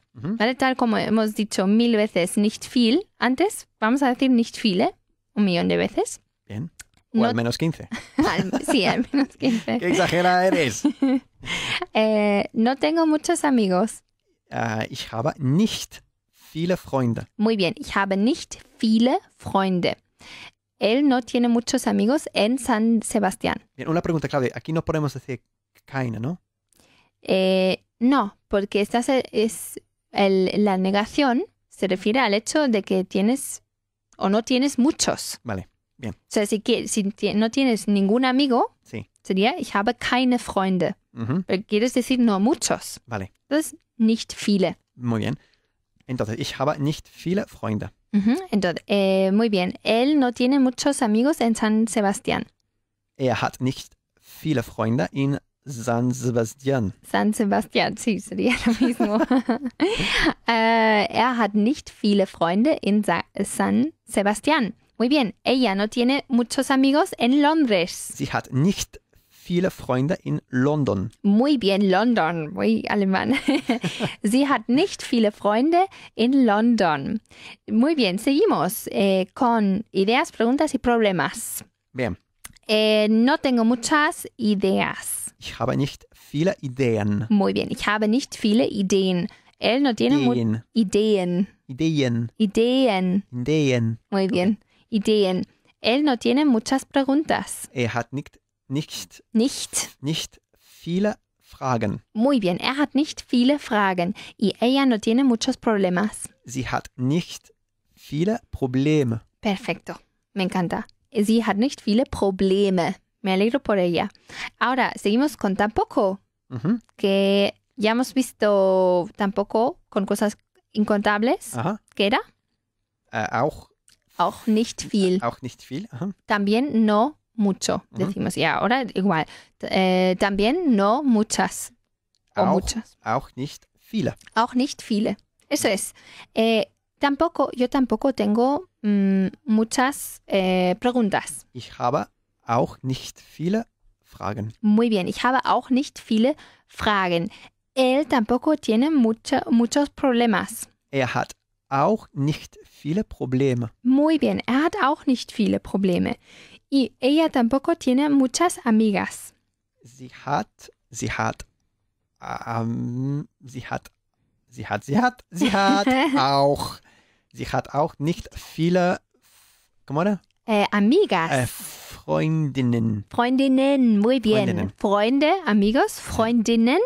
Tal como hemos dicho mil veces nicht viel antes, vamos a decir nicht viele un millón de veces. Bien. O No- al menos 15. al- sí, al menos 15. ¡Qué exagera eres! Eh, no tengo muchos amigos. Äh, ich habe nicht viele Freunde. Muy bien, ich habe nicht viele Freunde. Él no tiene muchos amigos en San Sebastián. Bien, una pregunta, Claudia. Aquí no podemos decir keine, ¿no? Eh, no, porque esta es el- la negación se refiere al hecho de que tienes o no tienes muchos. Vale, bien. O sea, si, si no tienes ningún amigo, Sí. sería ich habe keine Freunde. Ujú, Pero quieres decir no muchos. Vale, Entonces, nicht viele. muy bien. Entonces, ich habe nicht viele Freunde. Ujú, Entonces, eh, muy bien. Él no tiene muchos amigos en San Sebastián. Er hat nicht viele Freunde in San Sebastian. San Sebastián, sí, sería lo mismo. Eh, er hat nicht viele Freunde in Sa San Sebastián. Muy bien. Ella no tiene muchos amigos en Londres. Sie hat nicht viele Freunde in London. Muy bien, London. Muy alemán. Sie hat nicht viele Freunde in London. Muy bien, seguimos eh, con ideas, preguntas y problemas. Bien, Eh, no tengo muchas ideas. ich habe nicht viele Ideen. Muy bien, ich habe nicht viele Ideen. Él no tiene Ideen. Ideen. Ideen. Ideen. Ideen. Muy bien, Ideen. Él no tiene muchas preguntas. Er hat nicht, nicht, Nicht. nicht viele Fragen. Muy bien, er hat nicht viele Fragen. Y ella no tiene muchos problemas. Sie hat nicht viele Probleme. Perfecto, me encanta. Sie hat nicht viele Probleme. Me alegro por ella. Ahora, seguimos con tampoco, Mhm. que ya hemos visto tampoco con cosas incontables. Aha. ¿Qué era? Äh, auch, Auch nicht viel. auch nicht viel. Aha. También no mucho, decimos. Y ahora igual. Eh, también no muchas. O Auch, muchas. auch nicht viele. Auch nicht viele. Eso es. Eh, tampoco, yo tampoco tengo mm, muchas eh, preguntas. Ich habe auch nicht viele Fragen. Muy bien, ich habe auch nicht viele Fragen. Él tampoco tiene mucha- muchos problemas. Er hat auch nicht viele Probleme. Muy bien, er hat auch nicht viele Probleme. Y ella tampoco tiene muchas amigas. Sie hat, sie hat, ähm, sie hat, sie hat, sie hat, sie hat auch, sie hat auch nicht viele, ¿cómo era? Eh, amigas. Äh, Freundinnen. Freundinnen, muy bien. Freundinnen. Freunde, amigos, Freundinnen.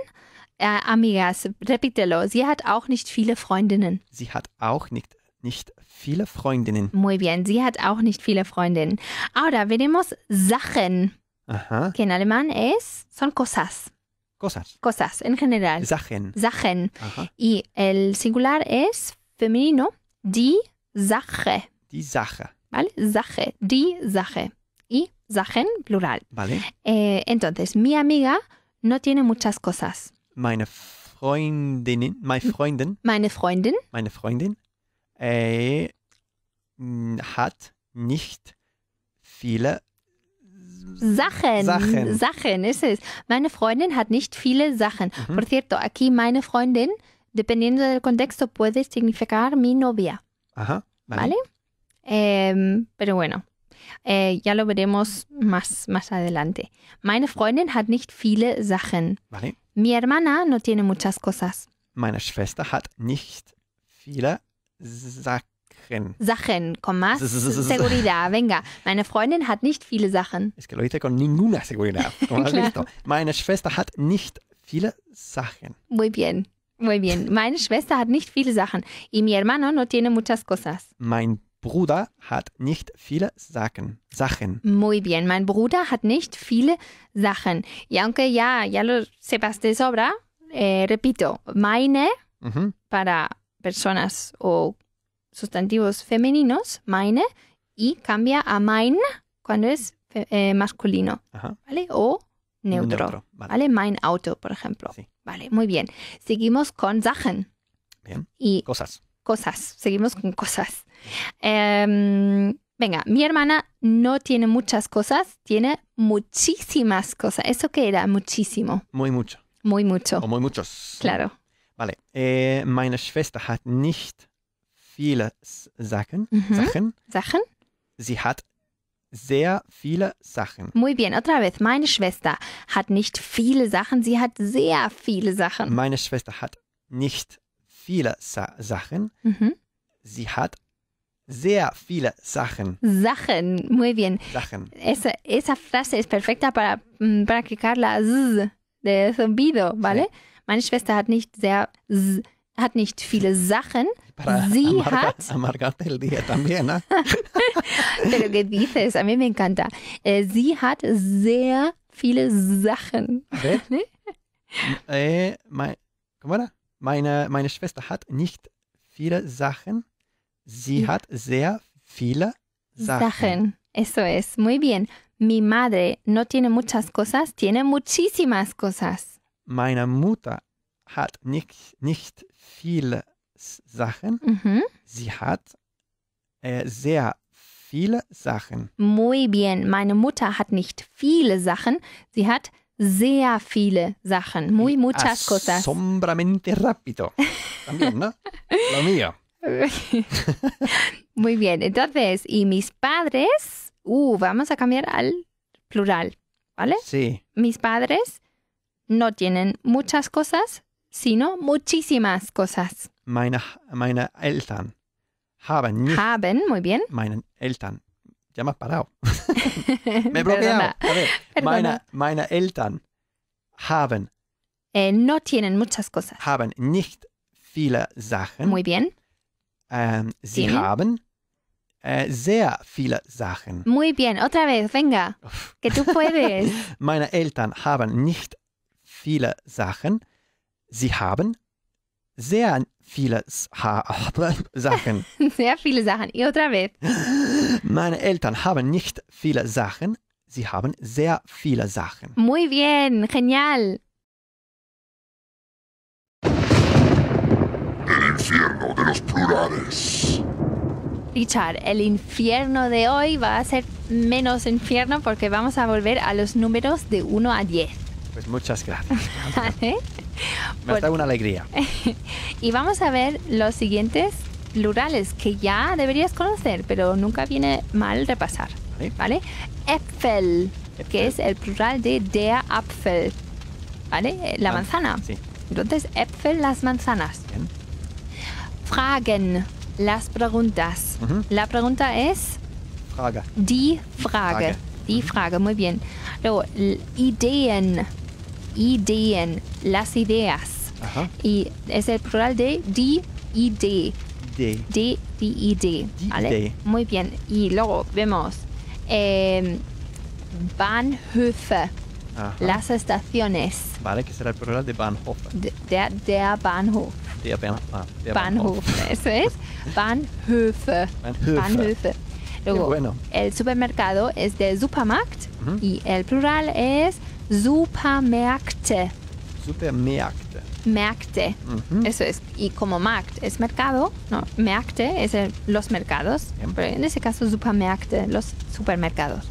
Äh, amigas, repítelo. Sie hat auch nicht viele Freundinnen. Sie hat auch nicht, nicht viele Freundinnen. Muy bien, sie hat auch nicht viele Freundinnen. Ahora veremos Sachen, Ajá. que en alemán es, son cosas. Cosas. Cosas en general. Sachen. Sachen. Ajá. Y el singular es femenino, die Sache. Die Sache. ¿Vale? Sache, die Sache. Y Sachen, plural. Vale. Eh, entonces, mi amiga no tiene muchas cosas. Meine Freundinnen, meine Freundin, Meine Freundin meine Freundin äh, hat nicht viele Sachen. Sachen. Sachen, ese es. Meine Freundin hat nicht viele Sachen. Ujú. Por cierto, aquí meine Freundin, dependiendo del contexto, puede significar mi novia. Ajá. Vale. ¿Vale? Em, pero bueno, eh, ya lo veremos más, más adelante. Meine Freundin hat nicht viele Sachen. Vale. Mi hermana no tiene muchas cosas. Meine Schwester hat nicht viele Sachen. Sachen, con más seguridad. Venga, meine Freundin hat nicht viele Sachen. Es que lo hice con ninguna seguridad. Claro. Meine Schwester hat nicht viele Sachen. Muy bien, muy bien. Meine Schwester hat nicht viele Sachen. Y mi hermano no tiene muchas cosas. Mein Bruder hat nicht viele Sachen. Sachen. Muy bien. Mein Bruder hat nicht viele Sachen. Y aunque ya, ya lo sepas de sobra, eh, repito, meine Mhm. para personas o sustantivos femeninos, meine, y cambia a mein cuando es eh, masculino, Ajá. ¿vale? O neutro, Vale. ¿vale? Mein Auto, por ejemplo. Sí. Vale, muy bien. Seguimos con Sachen Bien. y Cosas. cosas. Seguimos con cosas. Em, venga, mi hermana no tiene muchas cosas, tiene muchísimas cosas. ¿Eso qué era? Muchísimo. Muy mucho. Muy mucho. O muy muchos. Claro. Vale. Äh, meine Schwester hat nicht viele Sachen. Mhm. Sachen. Sachen. Sie hat sehr viele Sachen. Muy bien, otra vez. Meine Schwester hat nicht viele Sachen, sie hat sehr viele Sachen. Meine Schwester hat nicht viele Sa Sachen. Mhm. Sie hat sehr viele Sachen. Sachen, muy bien. Sachen. Esa, esa frase es perfecta para mm, practicar la Z de zumbido, ¿vale? Meine Schwester hat nicht sehr hat nicht viele Sachen, Para Sie amarga- hat- amargarte el día también, ¿eh? pero ¿qué dices? A mí me encanta. Eh, sie hat sehr viele Sachen. ¿Cómo era? Meine, meine Schwester hat nicht viele Sachen. Sie Ja. hat sehr viele Sachen. Sachen. Eso es, muy bien. Mi madre no tiene muchas cosas, tiene muchísimas cosas. Meine Mutter hat nicht, nicht viele Sachen. Ujú. Sie hat äh, sehr viele Sachen. Muy bien. Meine Mutter hat nicht viele Sachen, sie hat sehr viele Sachen. Muy muchas cosas. Asombramente rápido. También, ¿no? Lo mío. Muy bien. Entonces, y mis padres, uh, vamos a cambiar al plural, ¿vale? Sí. Mis padres no tienen muchas cosas, sino muchísimas cosas. Meine, meine Eltern haben nicht. Haben, muy bien. Meinen Eltern. Ya me has parado. Me he bloqueado. A ver. Meine, meine Eltern haben, Eh, no tienen muchas cosas. haben nicht viele Sachen. Muy bien. Ähm, sie Tienen? haben äh, sehr viele Sachen. Muy bien. Otra vez, venga. Que tú puedes. Meine Eltern haben nicht viele Sachen. Sie haben sehr viele Sachen. Sehr viele Sachen. Y otra vez. Meine Eltern haben nicht viele Sachen. Sie haben sehr viele Sachen. Muy bien. Genial. El infierno de los plurales. Richard, el infierno de hoy va a ser menos infierno porque vamos a volver a los números de 1 a 10. Pues muchas gracias. ¿vale? Me dado una alegría. Y vamos a ver los siguientes plurales que ya deberías conocer, pero nunca viene mal repasar. Vale. ¿Vale? Äpfel, que es el plural de der Apfel. ¿Vale? Eh, La Ah, manzana. Sí. Entonces, Äpfel, las manzanas. Bien. Fragen, las preguntas. Ujú. La pregunta es Frage. die Frage. Frage. Die Frage, muy bien. Luego, Ideen. Ideen, las ideas. Ajá. Y es el plural de die Idee. Idee. D, D, I, D. Die ¿vale? Muy bien. Y luego vemos eh, Bahnhöfe, Ajá. las estaciones. Vale, que será el plural de Bahnhof. D- Der, der Bahnhof. Ah, der Bahnhof, eso es. Bahnhöfe. Bahnhöfe. Bahnhöfe. Luego, bueno. el supermercado es de Supermarkt y el plural es Supermärkte. Supermärkte. Märkte. Ujú. Eso es. Y como Markt es mercado, no, Märkte es el- los mercados. Bien. Pero en ese caso, Supermärkte, los supermercados.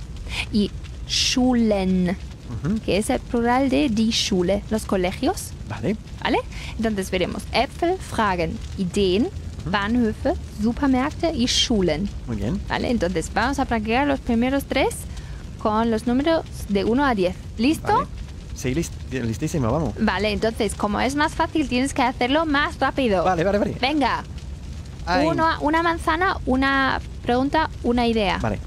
Y Schulen, Ujú. que es el plural de die Schule, los colegios. Vale. ¿Vale? Entonces veremos Äpfel, Fragen, Ideen, Bahnhöfe, Supermärkte y Schulen. Muy bien. ¿Vale? Entonces vamos a practicar los primeros tres con los números de 1 a 10. ¿Listo? Vale. Sí, list- listísimo, vamos. Vale, entonces como es más fácil tienes que hacerlo más rápido. Vale, vale, vale. Venga, Uno- una manzana, una pregunta, una idea. Vale.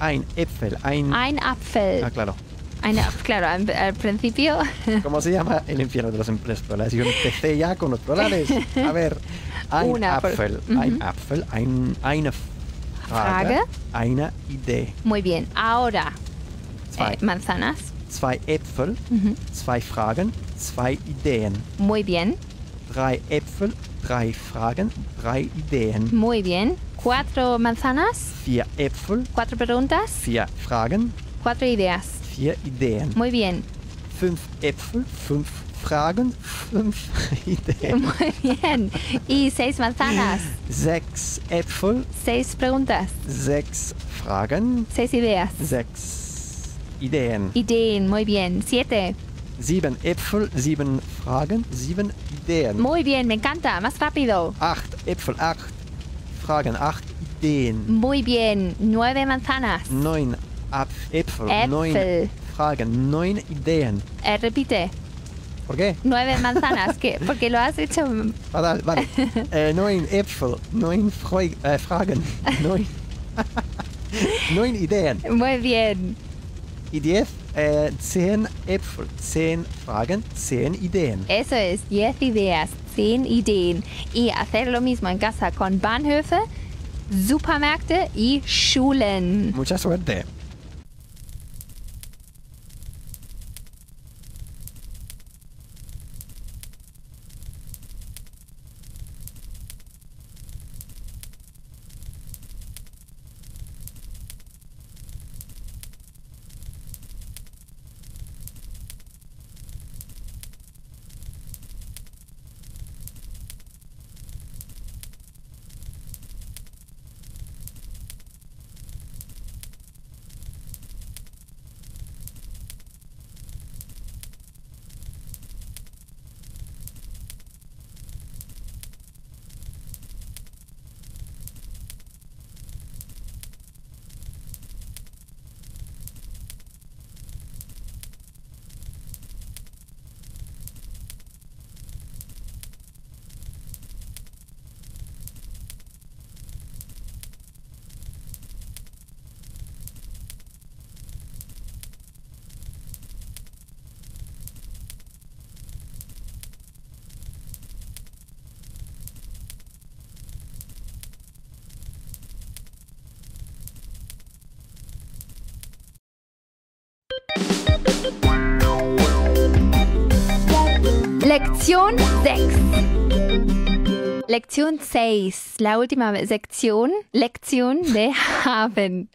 Ein Äpfel, ein... Ein Apfel. Ah, claro. Ein claro, al, principio. ¿Cómo se llama el infierno de los plurales? Yo empecé ya con los plurales. A ver. Ein Una por- Apfel, Ujú. ein Apfel, ein, eine Frage, Frage. eine Idee. Muy bien, ahora Zwei. eh, manzanas. Zwei Äpfel, Ujú. zwei Fragen, zwei Ideen. Muy bien, Drei Äpfel, drei Fragen, drei Ideen. muy bien. Cuatro manzanas, Vier Äpfel, cuatro preguntas, vier Fragen, cuatro ideas. vier Ideen. Muy bien, Fünf Äpfel, fünf Fragen, fünf Ideen. muy bien. Y seis manzanas, Sechs Äpfel, seis preguntas, sechs Fragen, seis ideas. sechs Ideen. Ideen, muy bien. Siete. Sieben Äpfel, sieben Fragen, sieben Ideen. Muy bien, me encanta. Más rápido. Acht Äpfel, acht Fragen, acht Ideen. Muy bien. Nueve manzanas. Neun Äpfel, neun. Fragen, neun Ideen. Eh, repite. ¿Por qué? Nueve manzanas. ¿Qué? Porque lo has hecho. Vale, vale. äh, neun Äpfel, neun Freu äh, Fragen, neun, neun Ideen. Muy bien. Y diez, äh, zehn Äpfel, zehn Fragen, zehn Ideen. Eso es. Diez ideas. Zehn Ideen. Y hacer lo mismo en casa con Bahnhöfe, Supermärkte y Schulen. Mucha suerte. Lección 6. Lección 6, la última sección, lección de haben.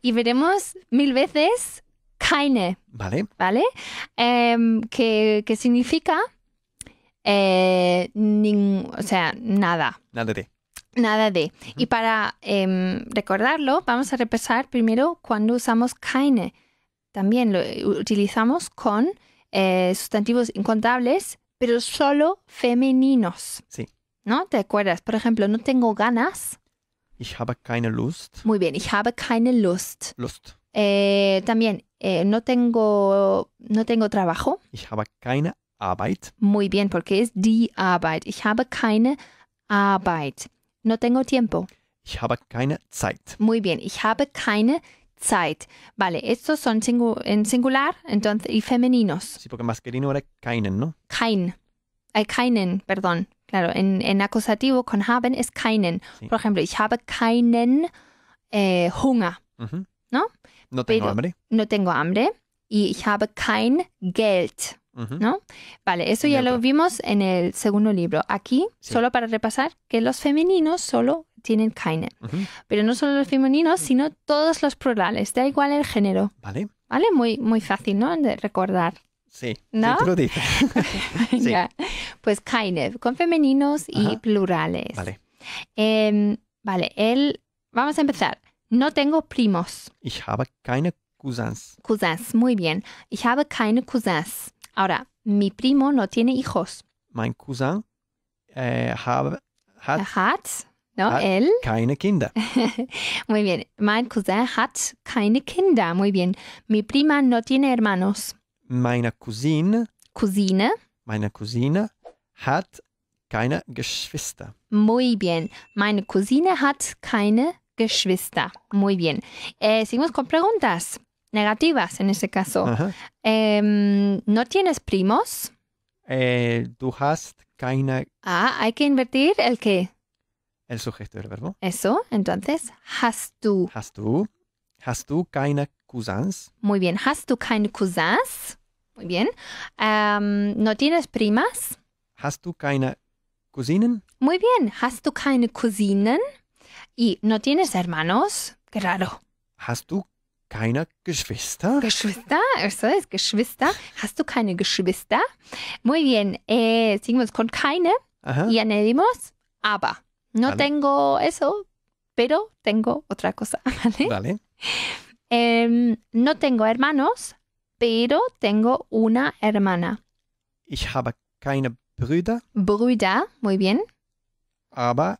Y veremos mil veces keine, Vale. ¿vale? Em, que, que significa eh, nin- o sea, nada. Nada de. Nada de. Y para em, recordarlo, vamos a repasar primero cuando usamos keine. También lo utilizamos con eh, sustantivos incontables, pero solo femeninos. Sí. ¿No? ¿Te acuerdas? Por ejemplo, no tengo ganas. Ich habe keine Lust. Muy bien, ich habe keine Lust. Lust. Eh, también, eh, no tengo, no tengo trabajo. Ich habe keine Arbeit. Muy bien, porque es die Arbeit. Ich habe keine Arbeit. No tengo tiempo. Ich habe keine Zeit. Muy bien, ich habe keine Zeit. Vale, estos son singu- en singular entonces, y femeninos. Sí, porque masculino era keinen, ¿no? Kein. Hay keinen, perdón. Claro, en, en acusativo con haben es keinen. Sí. Por ejemplo, ich habe keinen eh, Hunger. ¿No? No tengo Pero- hambre. No tengo hambre. Y ich habe kein Geld. ¿no? Vale, eso ya lo vimos en el segundo libro. Aquí, Sí. solo para repasar, que los femeninos solo tienen keinen. Ujú. Pero no solo los femeninos, sino todos los plurales. Da igual el género. Vale. ¿Vale? Muy, muy fácil, ¿no? De recordar. Sí. ¿No? Sí, tú lo dices. Sí. Ya. Pues keine, con femeninos y Ajá. plurales. Vale. Em, vale, el, vamos a empezar. No tengo primos. Ich habe keine Cousins. Cousins, muy bien. Ich habe keine Cousins. Ahora, mi primo no tiene hijos. Mein Cousin habe, hat Er hat, ¿no? Hat. Él. keine Kinder. Muy bien. Mein Cousin hat keine Kinder. Muy bien. Mi prima no tiene hermanos. Meine Cousine, Cousine. meine Cousine hat keine Geschwister. Muy bien. Meine Cousine hat keine Geschwister. Muy bien. Eh, seguimos con preguntas negativas en ese caso. Em, ¿No tienes primos? Äh, du hast keine, Ah, hay que invertir el qué. El sujeto del verbo. Eso. Entonces, hast du. Hast du, hast du keine Cousins? Muy bien. Hast du keine Cousins? Muy bien. Em, ¿No tienes primas? Hast du keine Cousinen? Muy bien. ¿Hast du keine Cousinen? ¿Y no tienes hermanos? Qué raro. Hast du keine Geschwister? Geschwister, eso es, Geschwister. ¿Hast du keine Geschwister? Muy bien. Eh, seguimos con keine Aha. y añadimos aber. No Vale. tengo eso, pero tengo otra cosa. ¿vale? Vale. Em, no tengo hermanos, pero tengo una hermana. Ich habe keine Brüder, Brüder, muy bien. aber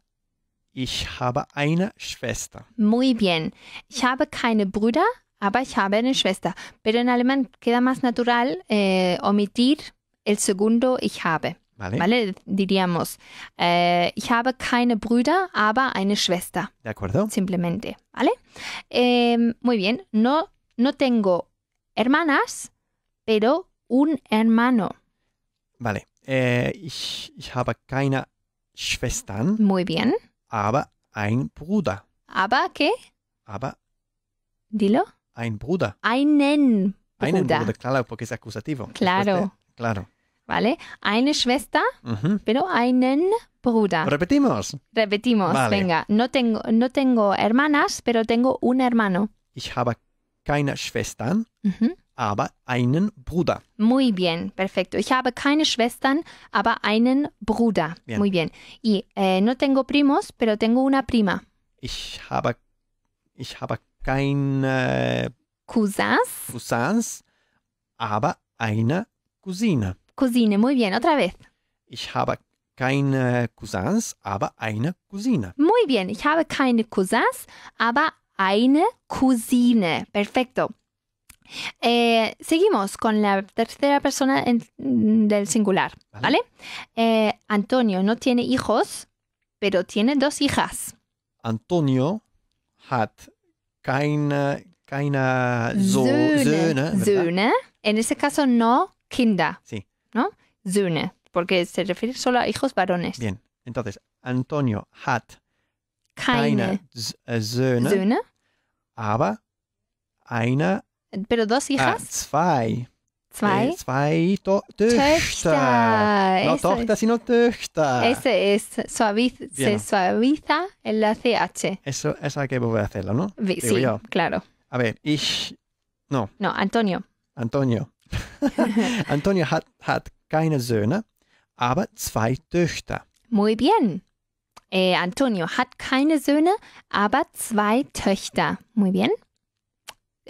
ich habe eine Schwester. Muy bien. Ich habe keine Brüder, aber ich habe eine Schwester. Pero en alemán queda más natural eh, omitir el segundo ich habe. Vale. ¿Vale? Diríamos, eh, ich habe keine Brüder, aber eine Schwester. ¿De acuerdo? Simplemente. ¿Vale? Em, muy bien. No, no tengo hermanas, pero un hermano. Vale. Äh, ich, ich habe keine Schwestern, Muy bien. aber ein Bruder. Aber, ¿qué? Aber Dilo. ein Bruder. Einen Einen Bruder. Bruder, claro, porque es acusativo. Claro. de- claro. ¿Vale? Eine Schwester, Ujú. pero einen Bruder. Repetimos. Repetimos, Vale. venga. No tengo, no tengo hermanas, pero tengo un hermano. Ich habe keine Schwestern, Ujú. aber einen Bruder. Muy bien, perfecto. Ich habe keine Schwestern, aber einen Bruder. Bien. Muy bien. Y eh, no tengo primos, pero tengo una prima. Ich habe, ich habe keine Cousins, Cousins, aber eine Cousine. Cousine. Muy bien, otra vez. Ich habe keine Cousins, aber eine Cousine. Muy bien. Ich habe keine Cousins, aber eine Cousine. Perfecto. Eh, seguimos con la tercera persona en- del singular. Vale. ¿Vale? Eh, Antonio no tiene hijos, pero tiene dos hijas. Antonio hat keine, keine so Söhne. Söhne. En ese caso no Kinder. Sí. ¿No? Söhne. Porque se refiere solo a hijos varones. Bien. Entonces, Antonio hat Keine keine äh, Söhne, Söhne. aber eine, Pero dos ah, hijas. zwei, zwei. äh, zwei to Töchter. Töchter. No Eso Tochter, sino Töchter. es. Ese es. suaviz- se suaviza en la CH. Eso, eso hay que volver a hacerlo, ¿no? Vi- Digo Sí, yo. claro. A ver, ich, No, Antonio. Antonio. Antonio hat, hat keine Söhne, aber zwei Töchter. Muy bien. Eh, Antonio hat keine Söhne, aber zwei Töchter. Muy bien.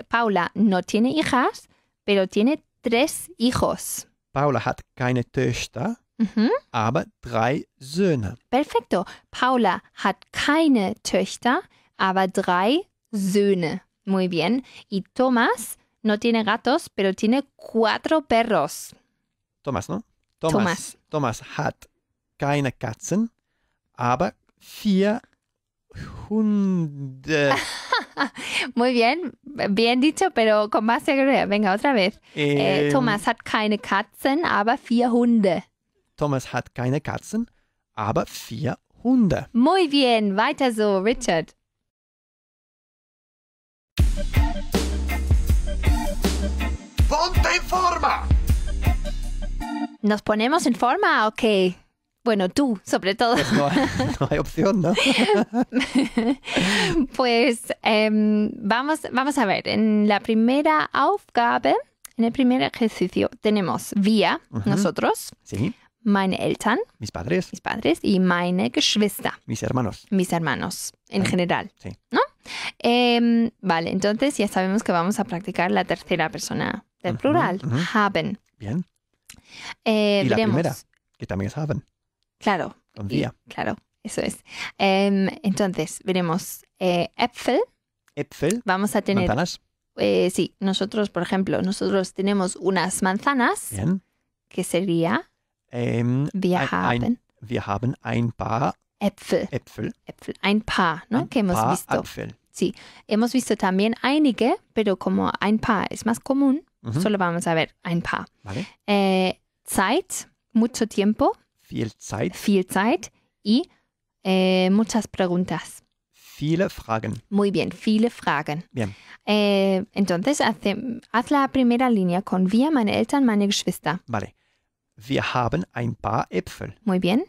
Paula no tiene hijas, pero tiene tres hijos. Paula hat keine Töchter, Ujú. aber drei Söhne. Perfecto. Paula hat keine Töchter, aber drei Söhne. Muy bien. Y Thomas no tiene gatos, pero tiene cuatro perros. Thomas, ne? Thomas. Thomas hat keine Katzen, aber vier Hunde. Muy bien, bien dicho, pero con más seguridad. Venga, otra vez. Äh, Ähm, Thomas hat keine Katzen, aber vier Hunde. Thomas hat keine Katzen, aber vier Hunde. Muy bien, weiter so, Richard. Ponte en forma. ¿Nos ponemos en forma o qué? Bueno, tú, sobre todo. Pues no, no hay opción, ¿no? Pues em, vamos, vamos a ver, en la primera Aufgabe, en el primer ejercicio, tenemos Ujú. nosotros, Sí, meine Eltern, mis padres, mis padres, y meine Geschwister, mis hermanos. mis hermanos, en general. Sí. ¿No? Em, vale, entonces ya sabemos que vamos a practicar la tercera persona del plural, haben. Bien. Eh, Y la veremos. primera. Que también es haben. Claro, Con y- wir. claro, eso es. Em, entonces, veremos eh, Äpfel. Äpfel, Vamos a tener manzanas. Eh, sí, nosotros, por ejemplo, nosotros tenemos unas manzanas, Bien. que sería Ähm, wir ein, haben ein, wir haben ein paar Äpfel, Äpfel. Äpfel, ein paar, ¿no? ein que hemos paar visto. Äpfel. Hemos visto también einige, pero como ein paar es más común, Mhm. solo vamos a ver ein paar. Vale. Eh, Zeit, mucho tiempo, Viel Zeit, viel Zeit y eh, muchas preguntas. viele Fragen. Muy bien, viele Fragen. Bien. Eh, entonces, hace- haz la primera línea con wir, meine Eltern, meine Geschwister. Vale. Wir haben ein paar Äpfel. Muy bien.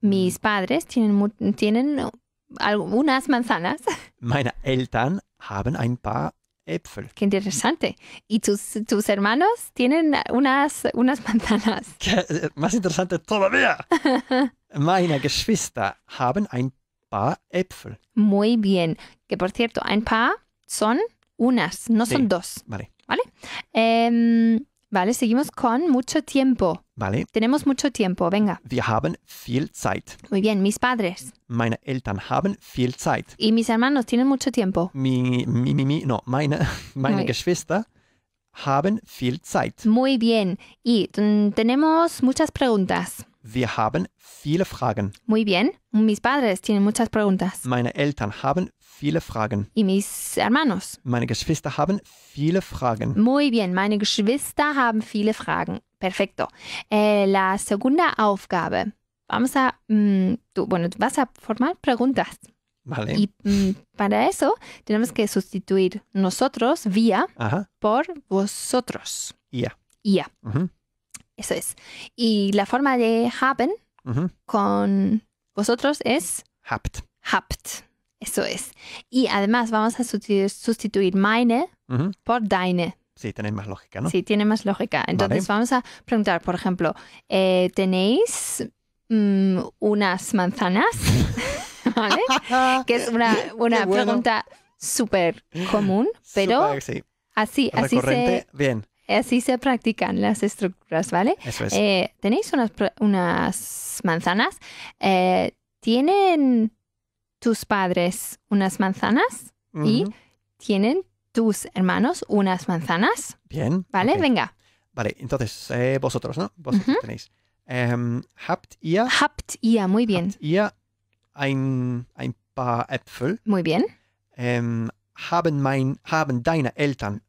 Mis padres tienen, tienen algunas manzanas. Meine Eltern haben ein paar Äpfel. Qué interesante. Y tus, tus hermanos tienen unas, unas manzanas. Äh, Más interesante todavía. Meine Geschwister haben ein paar Äpfel. Muy bien. Que por cierto, ein paar son unas, no son dos. Vale. Em, vale, seguimos con mucho tiempo. Vale. Tenemos mucho tiempo. Venga. Wir haben viel Zeit. Muy bien. Mis padres Meine Eltern haben viel Zeit. y mis hermanos tienen mucho tiempo. Mi, mi, mi, mi, no, meine, meine Muy- Geschwister haben viel Zeit. Muy bien. Y mm, tenemos muchas preguntas. Wir haben viele Fragen. Muy bien. Mis padres tienen muchas preguntas. Meine Eltern haben viele Fragen. Y mis hermanos. Meine Geschwister haben viele Fragen. Muy bien, meine Geschwister haben viele Fragen. Perfecto. Eh, la segunda Aufgabe. Vamos a, mm, tú, bueno, vas a formar preguntas. Vale. Y mm, para eso tenemos que sustituir nosotros, vía, Aha. por vosotros. Ihr. Ia. Mhm. Eso es. Y la forma de haben con vosotros es Habt. habt. Eso es. Y además vamos a sustituir, meine por deine. Sí, tenéis más lógica, ¿no? Sí, tiene más lógica. Entonces vamos a preguntar, por ejemplo, eh, ¿tenéis mm, unas manzanas? ¿Vale? Que es una, una bueno. pregunta súper común, pero Súper, sí. así, así, Recurrente. se, Bien. Así se practican las estructuras, ¿vale? Eso es. Eh, ¿Tenéis unas, unas manzanas? Eh, ¿Tienen tus padres unas manzanas? ¿Y tienen tus hermanos unas manzanas? Bien. ¿Vale? Venga. Vale, entonces, eh, vosotros, ¿no? Vosotros tenéis. Ähm, habt ihr, Habt ihr, muy bien. habt ihr ein, ein paar Äpfel? Muy bien. Ähm, haben, mein, haben deine Eltern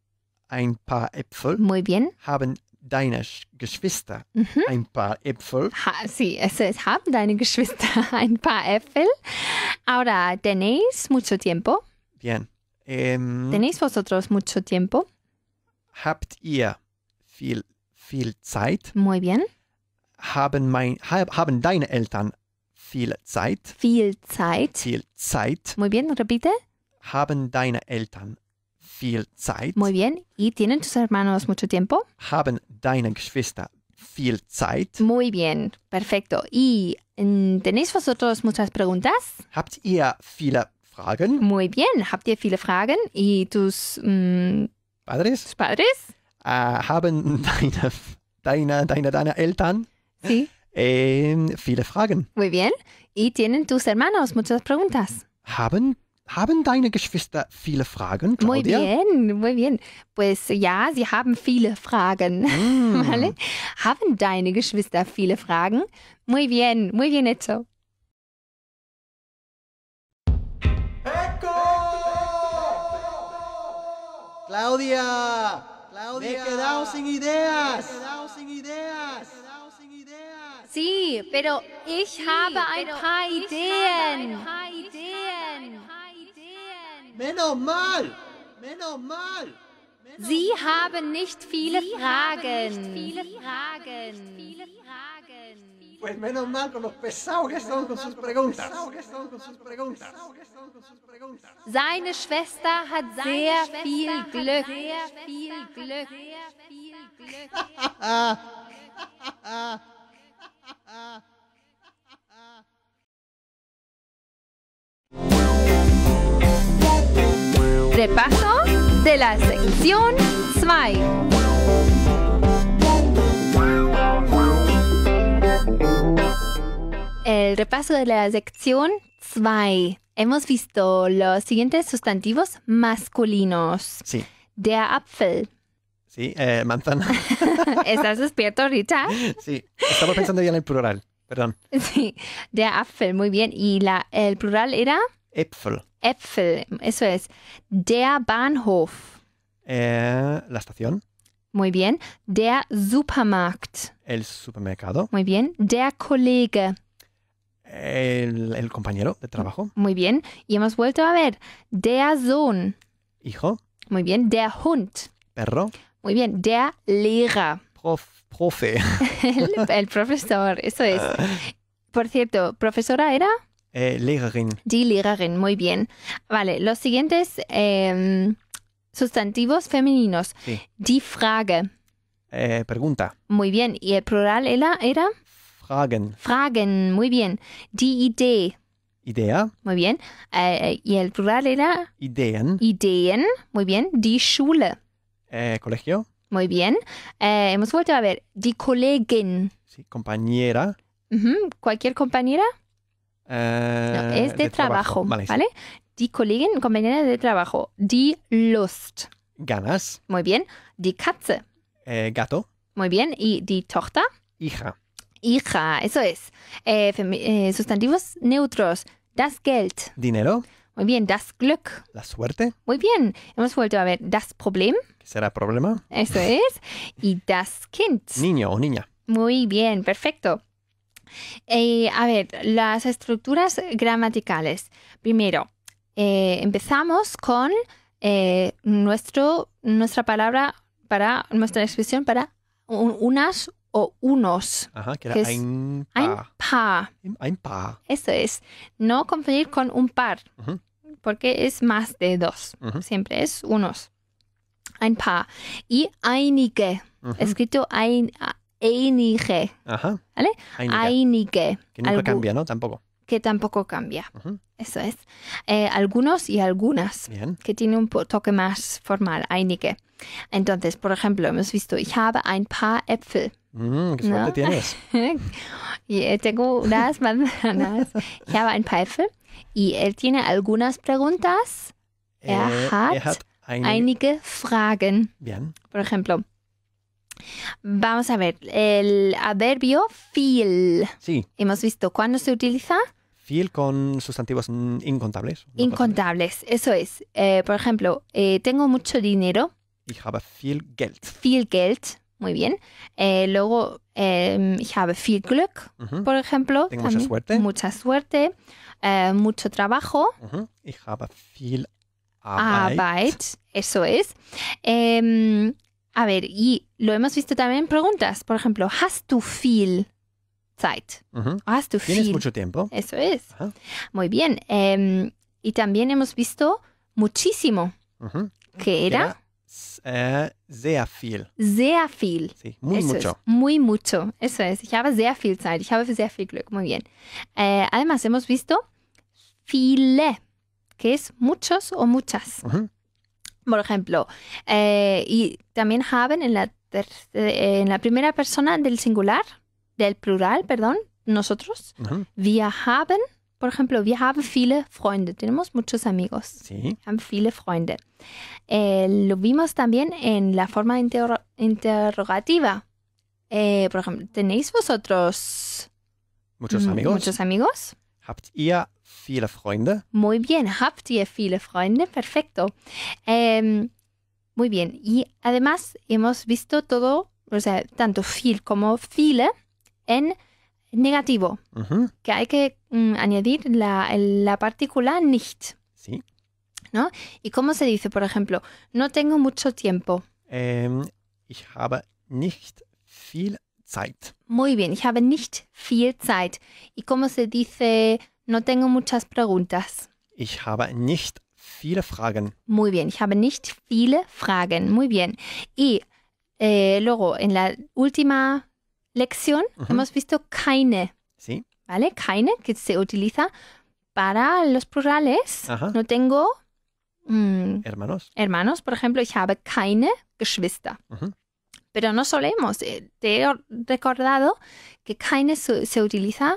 ein paar Äpfel? Muy bien. Haben deine Sch- Geschwister Mhm. ein paar Äpfel? Ha, sí, eso es. Haben deine Geschwister ein paar Äpfel? Ahora, ¿tenéis mucho tiempo? Bien. Ähm, ¿Tenéis vosotros mucho tiempo? habt ihr viel, viel Zeit? Muy bien. Haben, mein, hab, haben deine Eltern viel Zeit? Viel Zeit. Viel Zeit? Muy bien, repite. Haben deine Eltern viel Zeit? Muy bien. ¿Y tienen tus hermanos mucho tiempo? Haben deine Geschwister viel Zeit? Muy bien, perfecto. ¿Y mm, tenéis vosotros muchas preguntas? Habt ihr viele Fragen? Muy bien. ¿Habt ihr viele Fragen? ¿Y tus, mm, Padres? tus padres? Äh, haben deine, deine, deine, deine Eltern Sí. ähm, viele Fragen? Muy bien. ¿Y tienen tus hermanos muchas preguntas? Haben, haben deine Geschwister viele Fragen, Muy Claudia? bien, muy bien. Pues ja, sie haben viele Fragen. Mm. ¿Vale? ¿Haben deine Geschwister viele Fragen? Muy bien, muy bien hecho. Claudia, Claudia, me he quedado sin ideas. Me he quedado sin ideas. Sí, pero ich habe ein paar Ideen. Menos mal, menos mal. Sie haben nicht viele Fragen. Pues menos mal con los pesados que son con sus preguntas. Seine Schwester hat sehr viel Glück. Repaso de la sección 2. El repaso de la sección 2. Hemos visto los siguientes sustantivos masculinos. Sí, Der Apfel. sí, eh, manzana. ¿Estás despierto, Richard? Sí, estaba pensando ya en el plural. Perdón. Sí, der Apfel, muy bien. Y la, el plural era Äpfel. Äpfel, eso es. Der Bahnhof, Eh, la estación. muy bien. Der Supermarkt, El supermercado. muy bien. Der Kollege, El, el compañero de trabajo. muy bien. Y hemos vuelto a ver. Der Sohn, Hijo. muy bien. Der Hund, Perro. muy bien. Der Lehrer, Prof, profe. el, el profesor, eso es. Por cierto, profesora era Eh, Lehrerin. die Lehrerin, muy bien. Vale, los siguientes em, sustantivos femeninos. Sí. Die Frage. Eh, pregunta. Muy bien. Y el plural era, era Fragen. Fragen. Muy bien. Die Idee. Idea. Muy bien. Eh, y el plural era Ideen. Ideen. Muy bien. Die Schule. Eh, colegio. Muy bien. Hemos vuelto a ver. Die Kollegin. Sí, compañera. ¿Cualquier compañera? Eh, No, es de, trabajo. Vale, sí. ¿Vale? Die Kollegin, compañera de trabajo. Die Lust. Ganas. Muy bien. Die Katze. Eh, gato. Muy bien. Y die Tochter. Hija. Hija. Eso es. Eh, eh, sustantivos neutros. Das Geld. Dinero. Muy bien. Das Glück. La suerte. Muy bien. Hemos vuelto a ver das Problem. ¿Qué será problema? Eso es. Y das Kind. Niño o niña. Muy bien. Perfecto. Eh, a ver, las estructuras gramaticales. Primero, eh, empezamos con eh, nuestro, nuestra palabra para, nuestra expresión para un- unas o unos. Ajá, que Que era es ein Ein pa. paar. Ein pa. Eso es. No confundir con un par, porque es más de dos. Siempre es unos. Ein paar. Y einige. Escrito ein, einige. Ajá. ¿Vale? Einige. Que nunca Algu- cambia, ¿no? Tampoco. Que tampoco cambia. Ujú. Eso es. Eh, algunos y algunas. Bien. Que tiene un toque más formal. Einige. Entonces, por ejemplo, hemos visto, ich habe ein paar Äpfel. Mm, qué suerte ¿No? tienes. y eh, tengo unas manzanas. Ich habe ein paar Äpfel. Y él tiene algunas preguntas, Er Eh, hat er hat ein- einige Fragen. Bien. Por ejemplo, vamos a ver, el adverbio viel. Sí. Hemos visto cuándo se utiliza Fiel con sustantivos mm, incontables. No incontables. Eso es. Eh, por ejemplo, eh, tengo mucho dinero. Ich habe viel Geld. viel Geld. Muy bien. Eh, luego, ich habe viel Glück, por ejemplo. Tengo mucha suerte. Mucha suerte. eh, mucho trabajo. ujú. Ich habe viel Arbeit. Arbeit. Eso es. A ver, y lo hemos visto también en preguntas. Por ejemplo, ¿hast du viel Zeit? Ujú. ¿Hast du ¿Tienes viel? mucho tiempo? Eso es. Ajá. Muy bien. Em, y también hemos visto muchísimo, Ujú. que era Era, eh, sehr viel. sehr viel. Sí, muy Eso mucho. Es, muy mucho. Eso es. Ich habe sehr viel Zeit. Ich habe sehr viel Glück. Muy bien. Eh, además, hemos visto viele, que es muchos o muchas. Ujú. Por ejemplo, eh, y también haben en la, eh, en la primera persona del singular, del plural, perdón, nosotros. Ujú. Wir haben, por ejemplo, wir haben viele Freunde. Tenemos muchos amigos. Sí. Haben viele Freunde. Eh, lo vimos también en la forma interro- interrogativa. Eh, por ejemplo, ¿tenéis vosotros Muchos amigos. muchos amigos? Habt ihr viele Freunde? Muy bien, habt ihr viele Freunde? Perfecto. Em, Muy bien. Y además hemos visto todo, o sea, tanto viel como viele en negativo, Ujú, que hay que mm, añadir la, la partícula nicht. Sí. ¿Y cómo se dice, por ejemplo? No tengo mucho tiempo. Ähm, ich habe nicht viel Zeit. Muy bien, ich habe nicht viel Zeit. ¿Y cómo se dice? No tengo muchas preguntas. Ich habe nicht viele Fragen. Muy bien, ich habe nicht viele Fragen. Muy bien. Y eh, luego, en la última lección, Ujú. hemos visto keine, Sí. ¿vale? Keine, que se utiliza para los plurales. Ajá. No tengo mm, Hermanos. hermanos, por ejemplo, ich habe keine Geschwister. Ujú. Pero no solemos. eh, Te he recordado que keine se, se utiliza,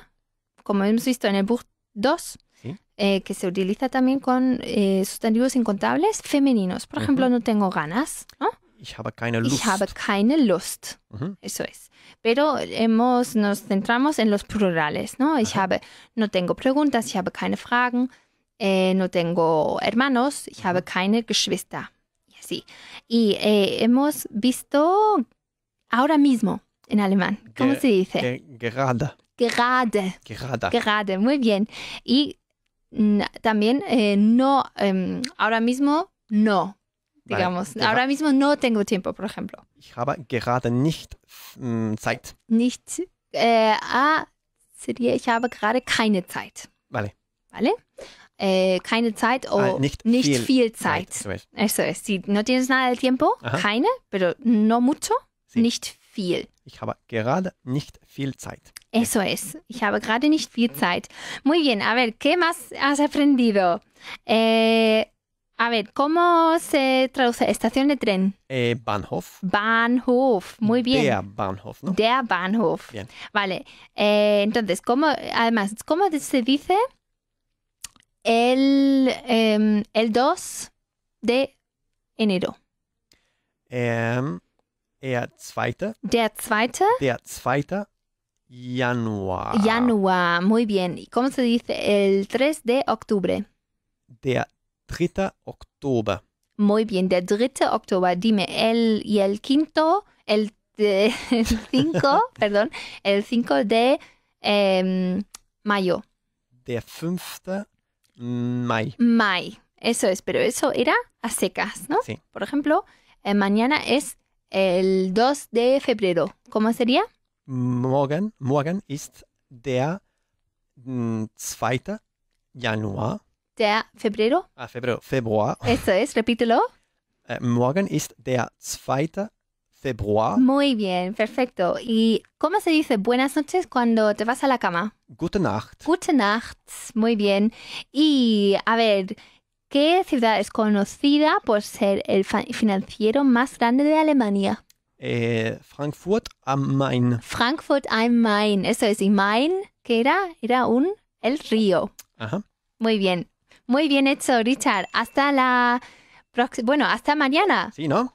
como hemos visto en el Buch 2, Sí. eh, que se utiliza también con eh, sustantivos incontables femeninos. Por ejemplo, no tengo ganas, ¿no? Ich habe keine Lust. Ich habe keine Lust. Eso es. Pero hemos, nos centramos en los plurales, ¿no? Ich habe, no tengo preguntas, ich habe keine Fragen, eh, no tengo hermanos, ich habe keine Geschwister. Y así. Y eh, hemos visto ahora mismo en alemán. ¿Cómo Ge- se dice? Ge gerade. Gerade. Gerade. Gerade, muy bien. Y mm, también eh, no, em, ahora mismo no. Vale, Digamos, gera- ahora mismo no tengo tiempo, por ejemplo. Ich habe gerade nicht mm, Zeit. nicht, äh, ah, sería, ich habe gerade keine Zeit. Vale. ¿Vale? Eh, keine Zeit o Ah, nicht nicht viel viel Zeit. Eso es. Eso es. Si no tienes nada de tiempo, Ajá. keine, pero no mucho, Sí. nicht viel. Ich habe gerade nicht viel Zeit. Eso es. Ich habe gerade nicht viel Zeit. Muy bien. A ver, ¿qué más has aprendido? Eh, a ver, ¿cómo se traduce estación de tren? Äh, Bahnhof. Bahnhof. Muy bien. Der Bahnhof, ¿no? Der Bahnhof. Bien. Vale. Eh, entonces, ¿cómo, además, ¿cómo se dice el, em, el 2 de enero? Ähm, der zweite, Der 2 der zweite Januar. Januar. Muy bien. ¿Y cómo se dice el 3 de octubre? Der dritte Oktober. Muy bien. Der 3 octubre. Dime, el y el quinto, el 5, perdón, el 5 de em, mayo. Der fünfte Mai. Mai. Eso es, pero eso era a secas, ¿no? Sí. Por ejemplo, eh, mañana es el 2 de febrero. ¿Cómo sería? Morgen, morgen ist der mm, zweite Januar. De febrero. Ah, Februar. Februar. Eso es, repítelo. Äh, morgen ist der zweite Februar. Muy bien, perfecto. ¿Y cómo se dice buenas noches cuando te vas a la cama? Gute Nacht. Gute Nacht. Muy bien. Y a ver, ¿qué ciudad es conocida por ser el financiero más grande de Alemania? Äh, Frankfurt am Main. Frankfurt am Main. Eso es. ¿Y Main qué era? Era un el río. Aha. Muy bien. Muy bien hecho, Richard. Hasta la próxima. Bueno, hasta mañana. Sie, no?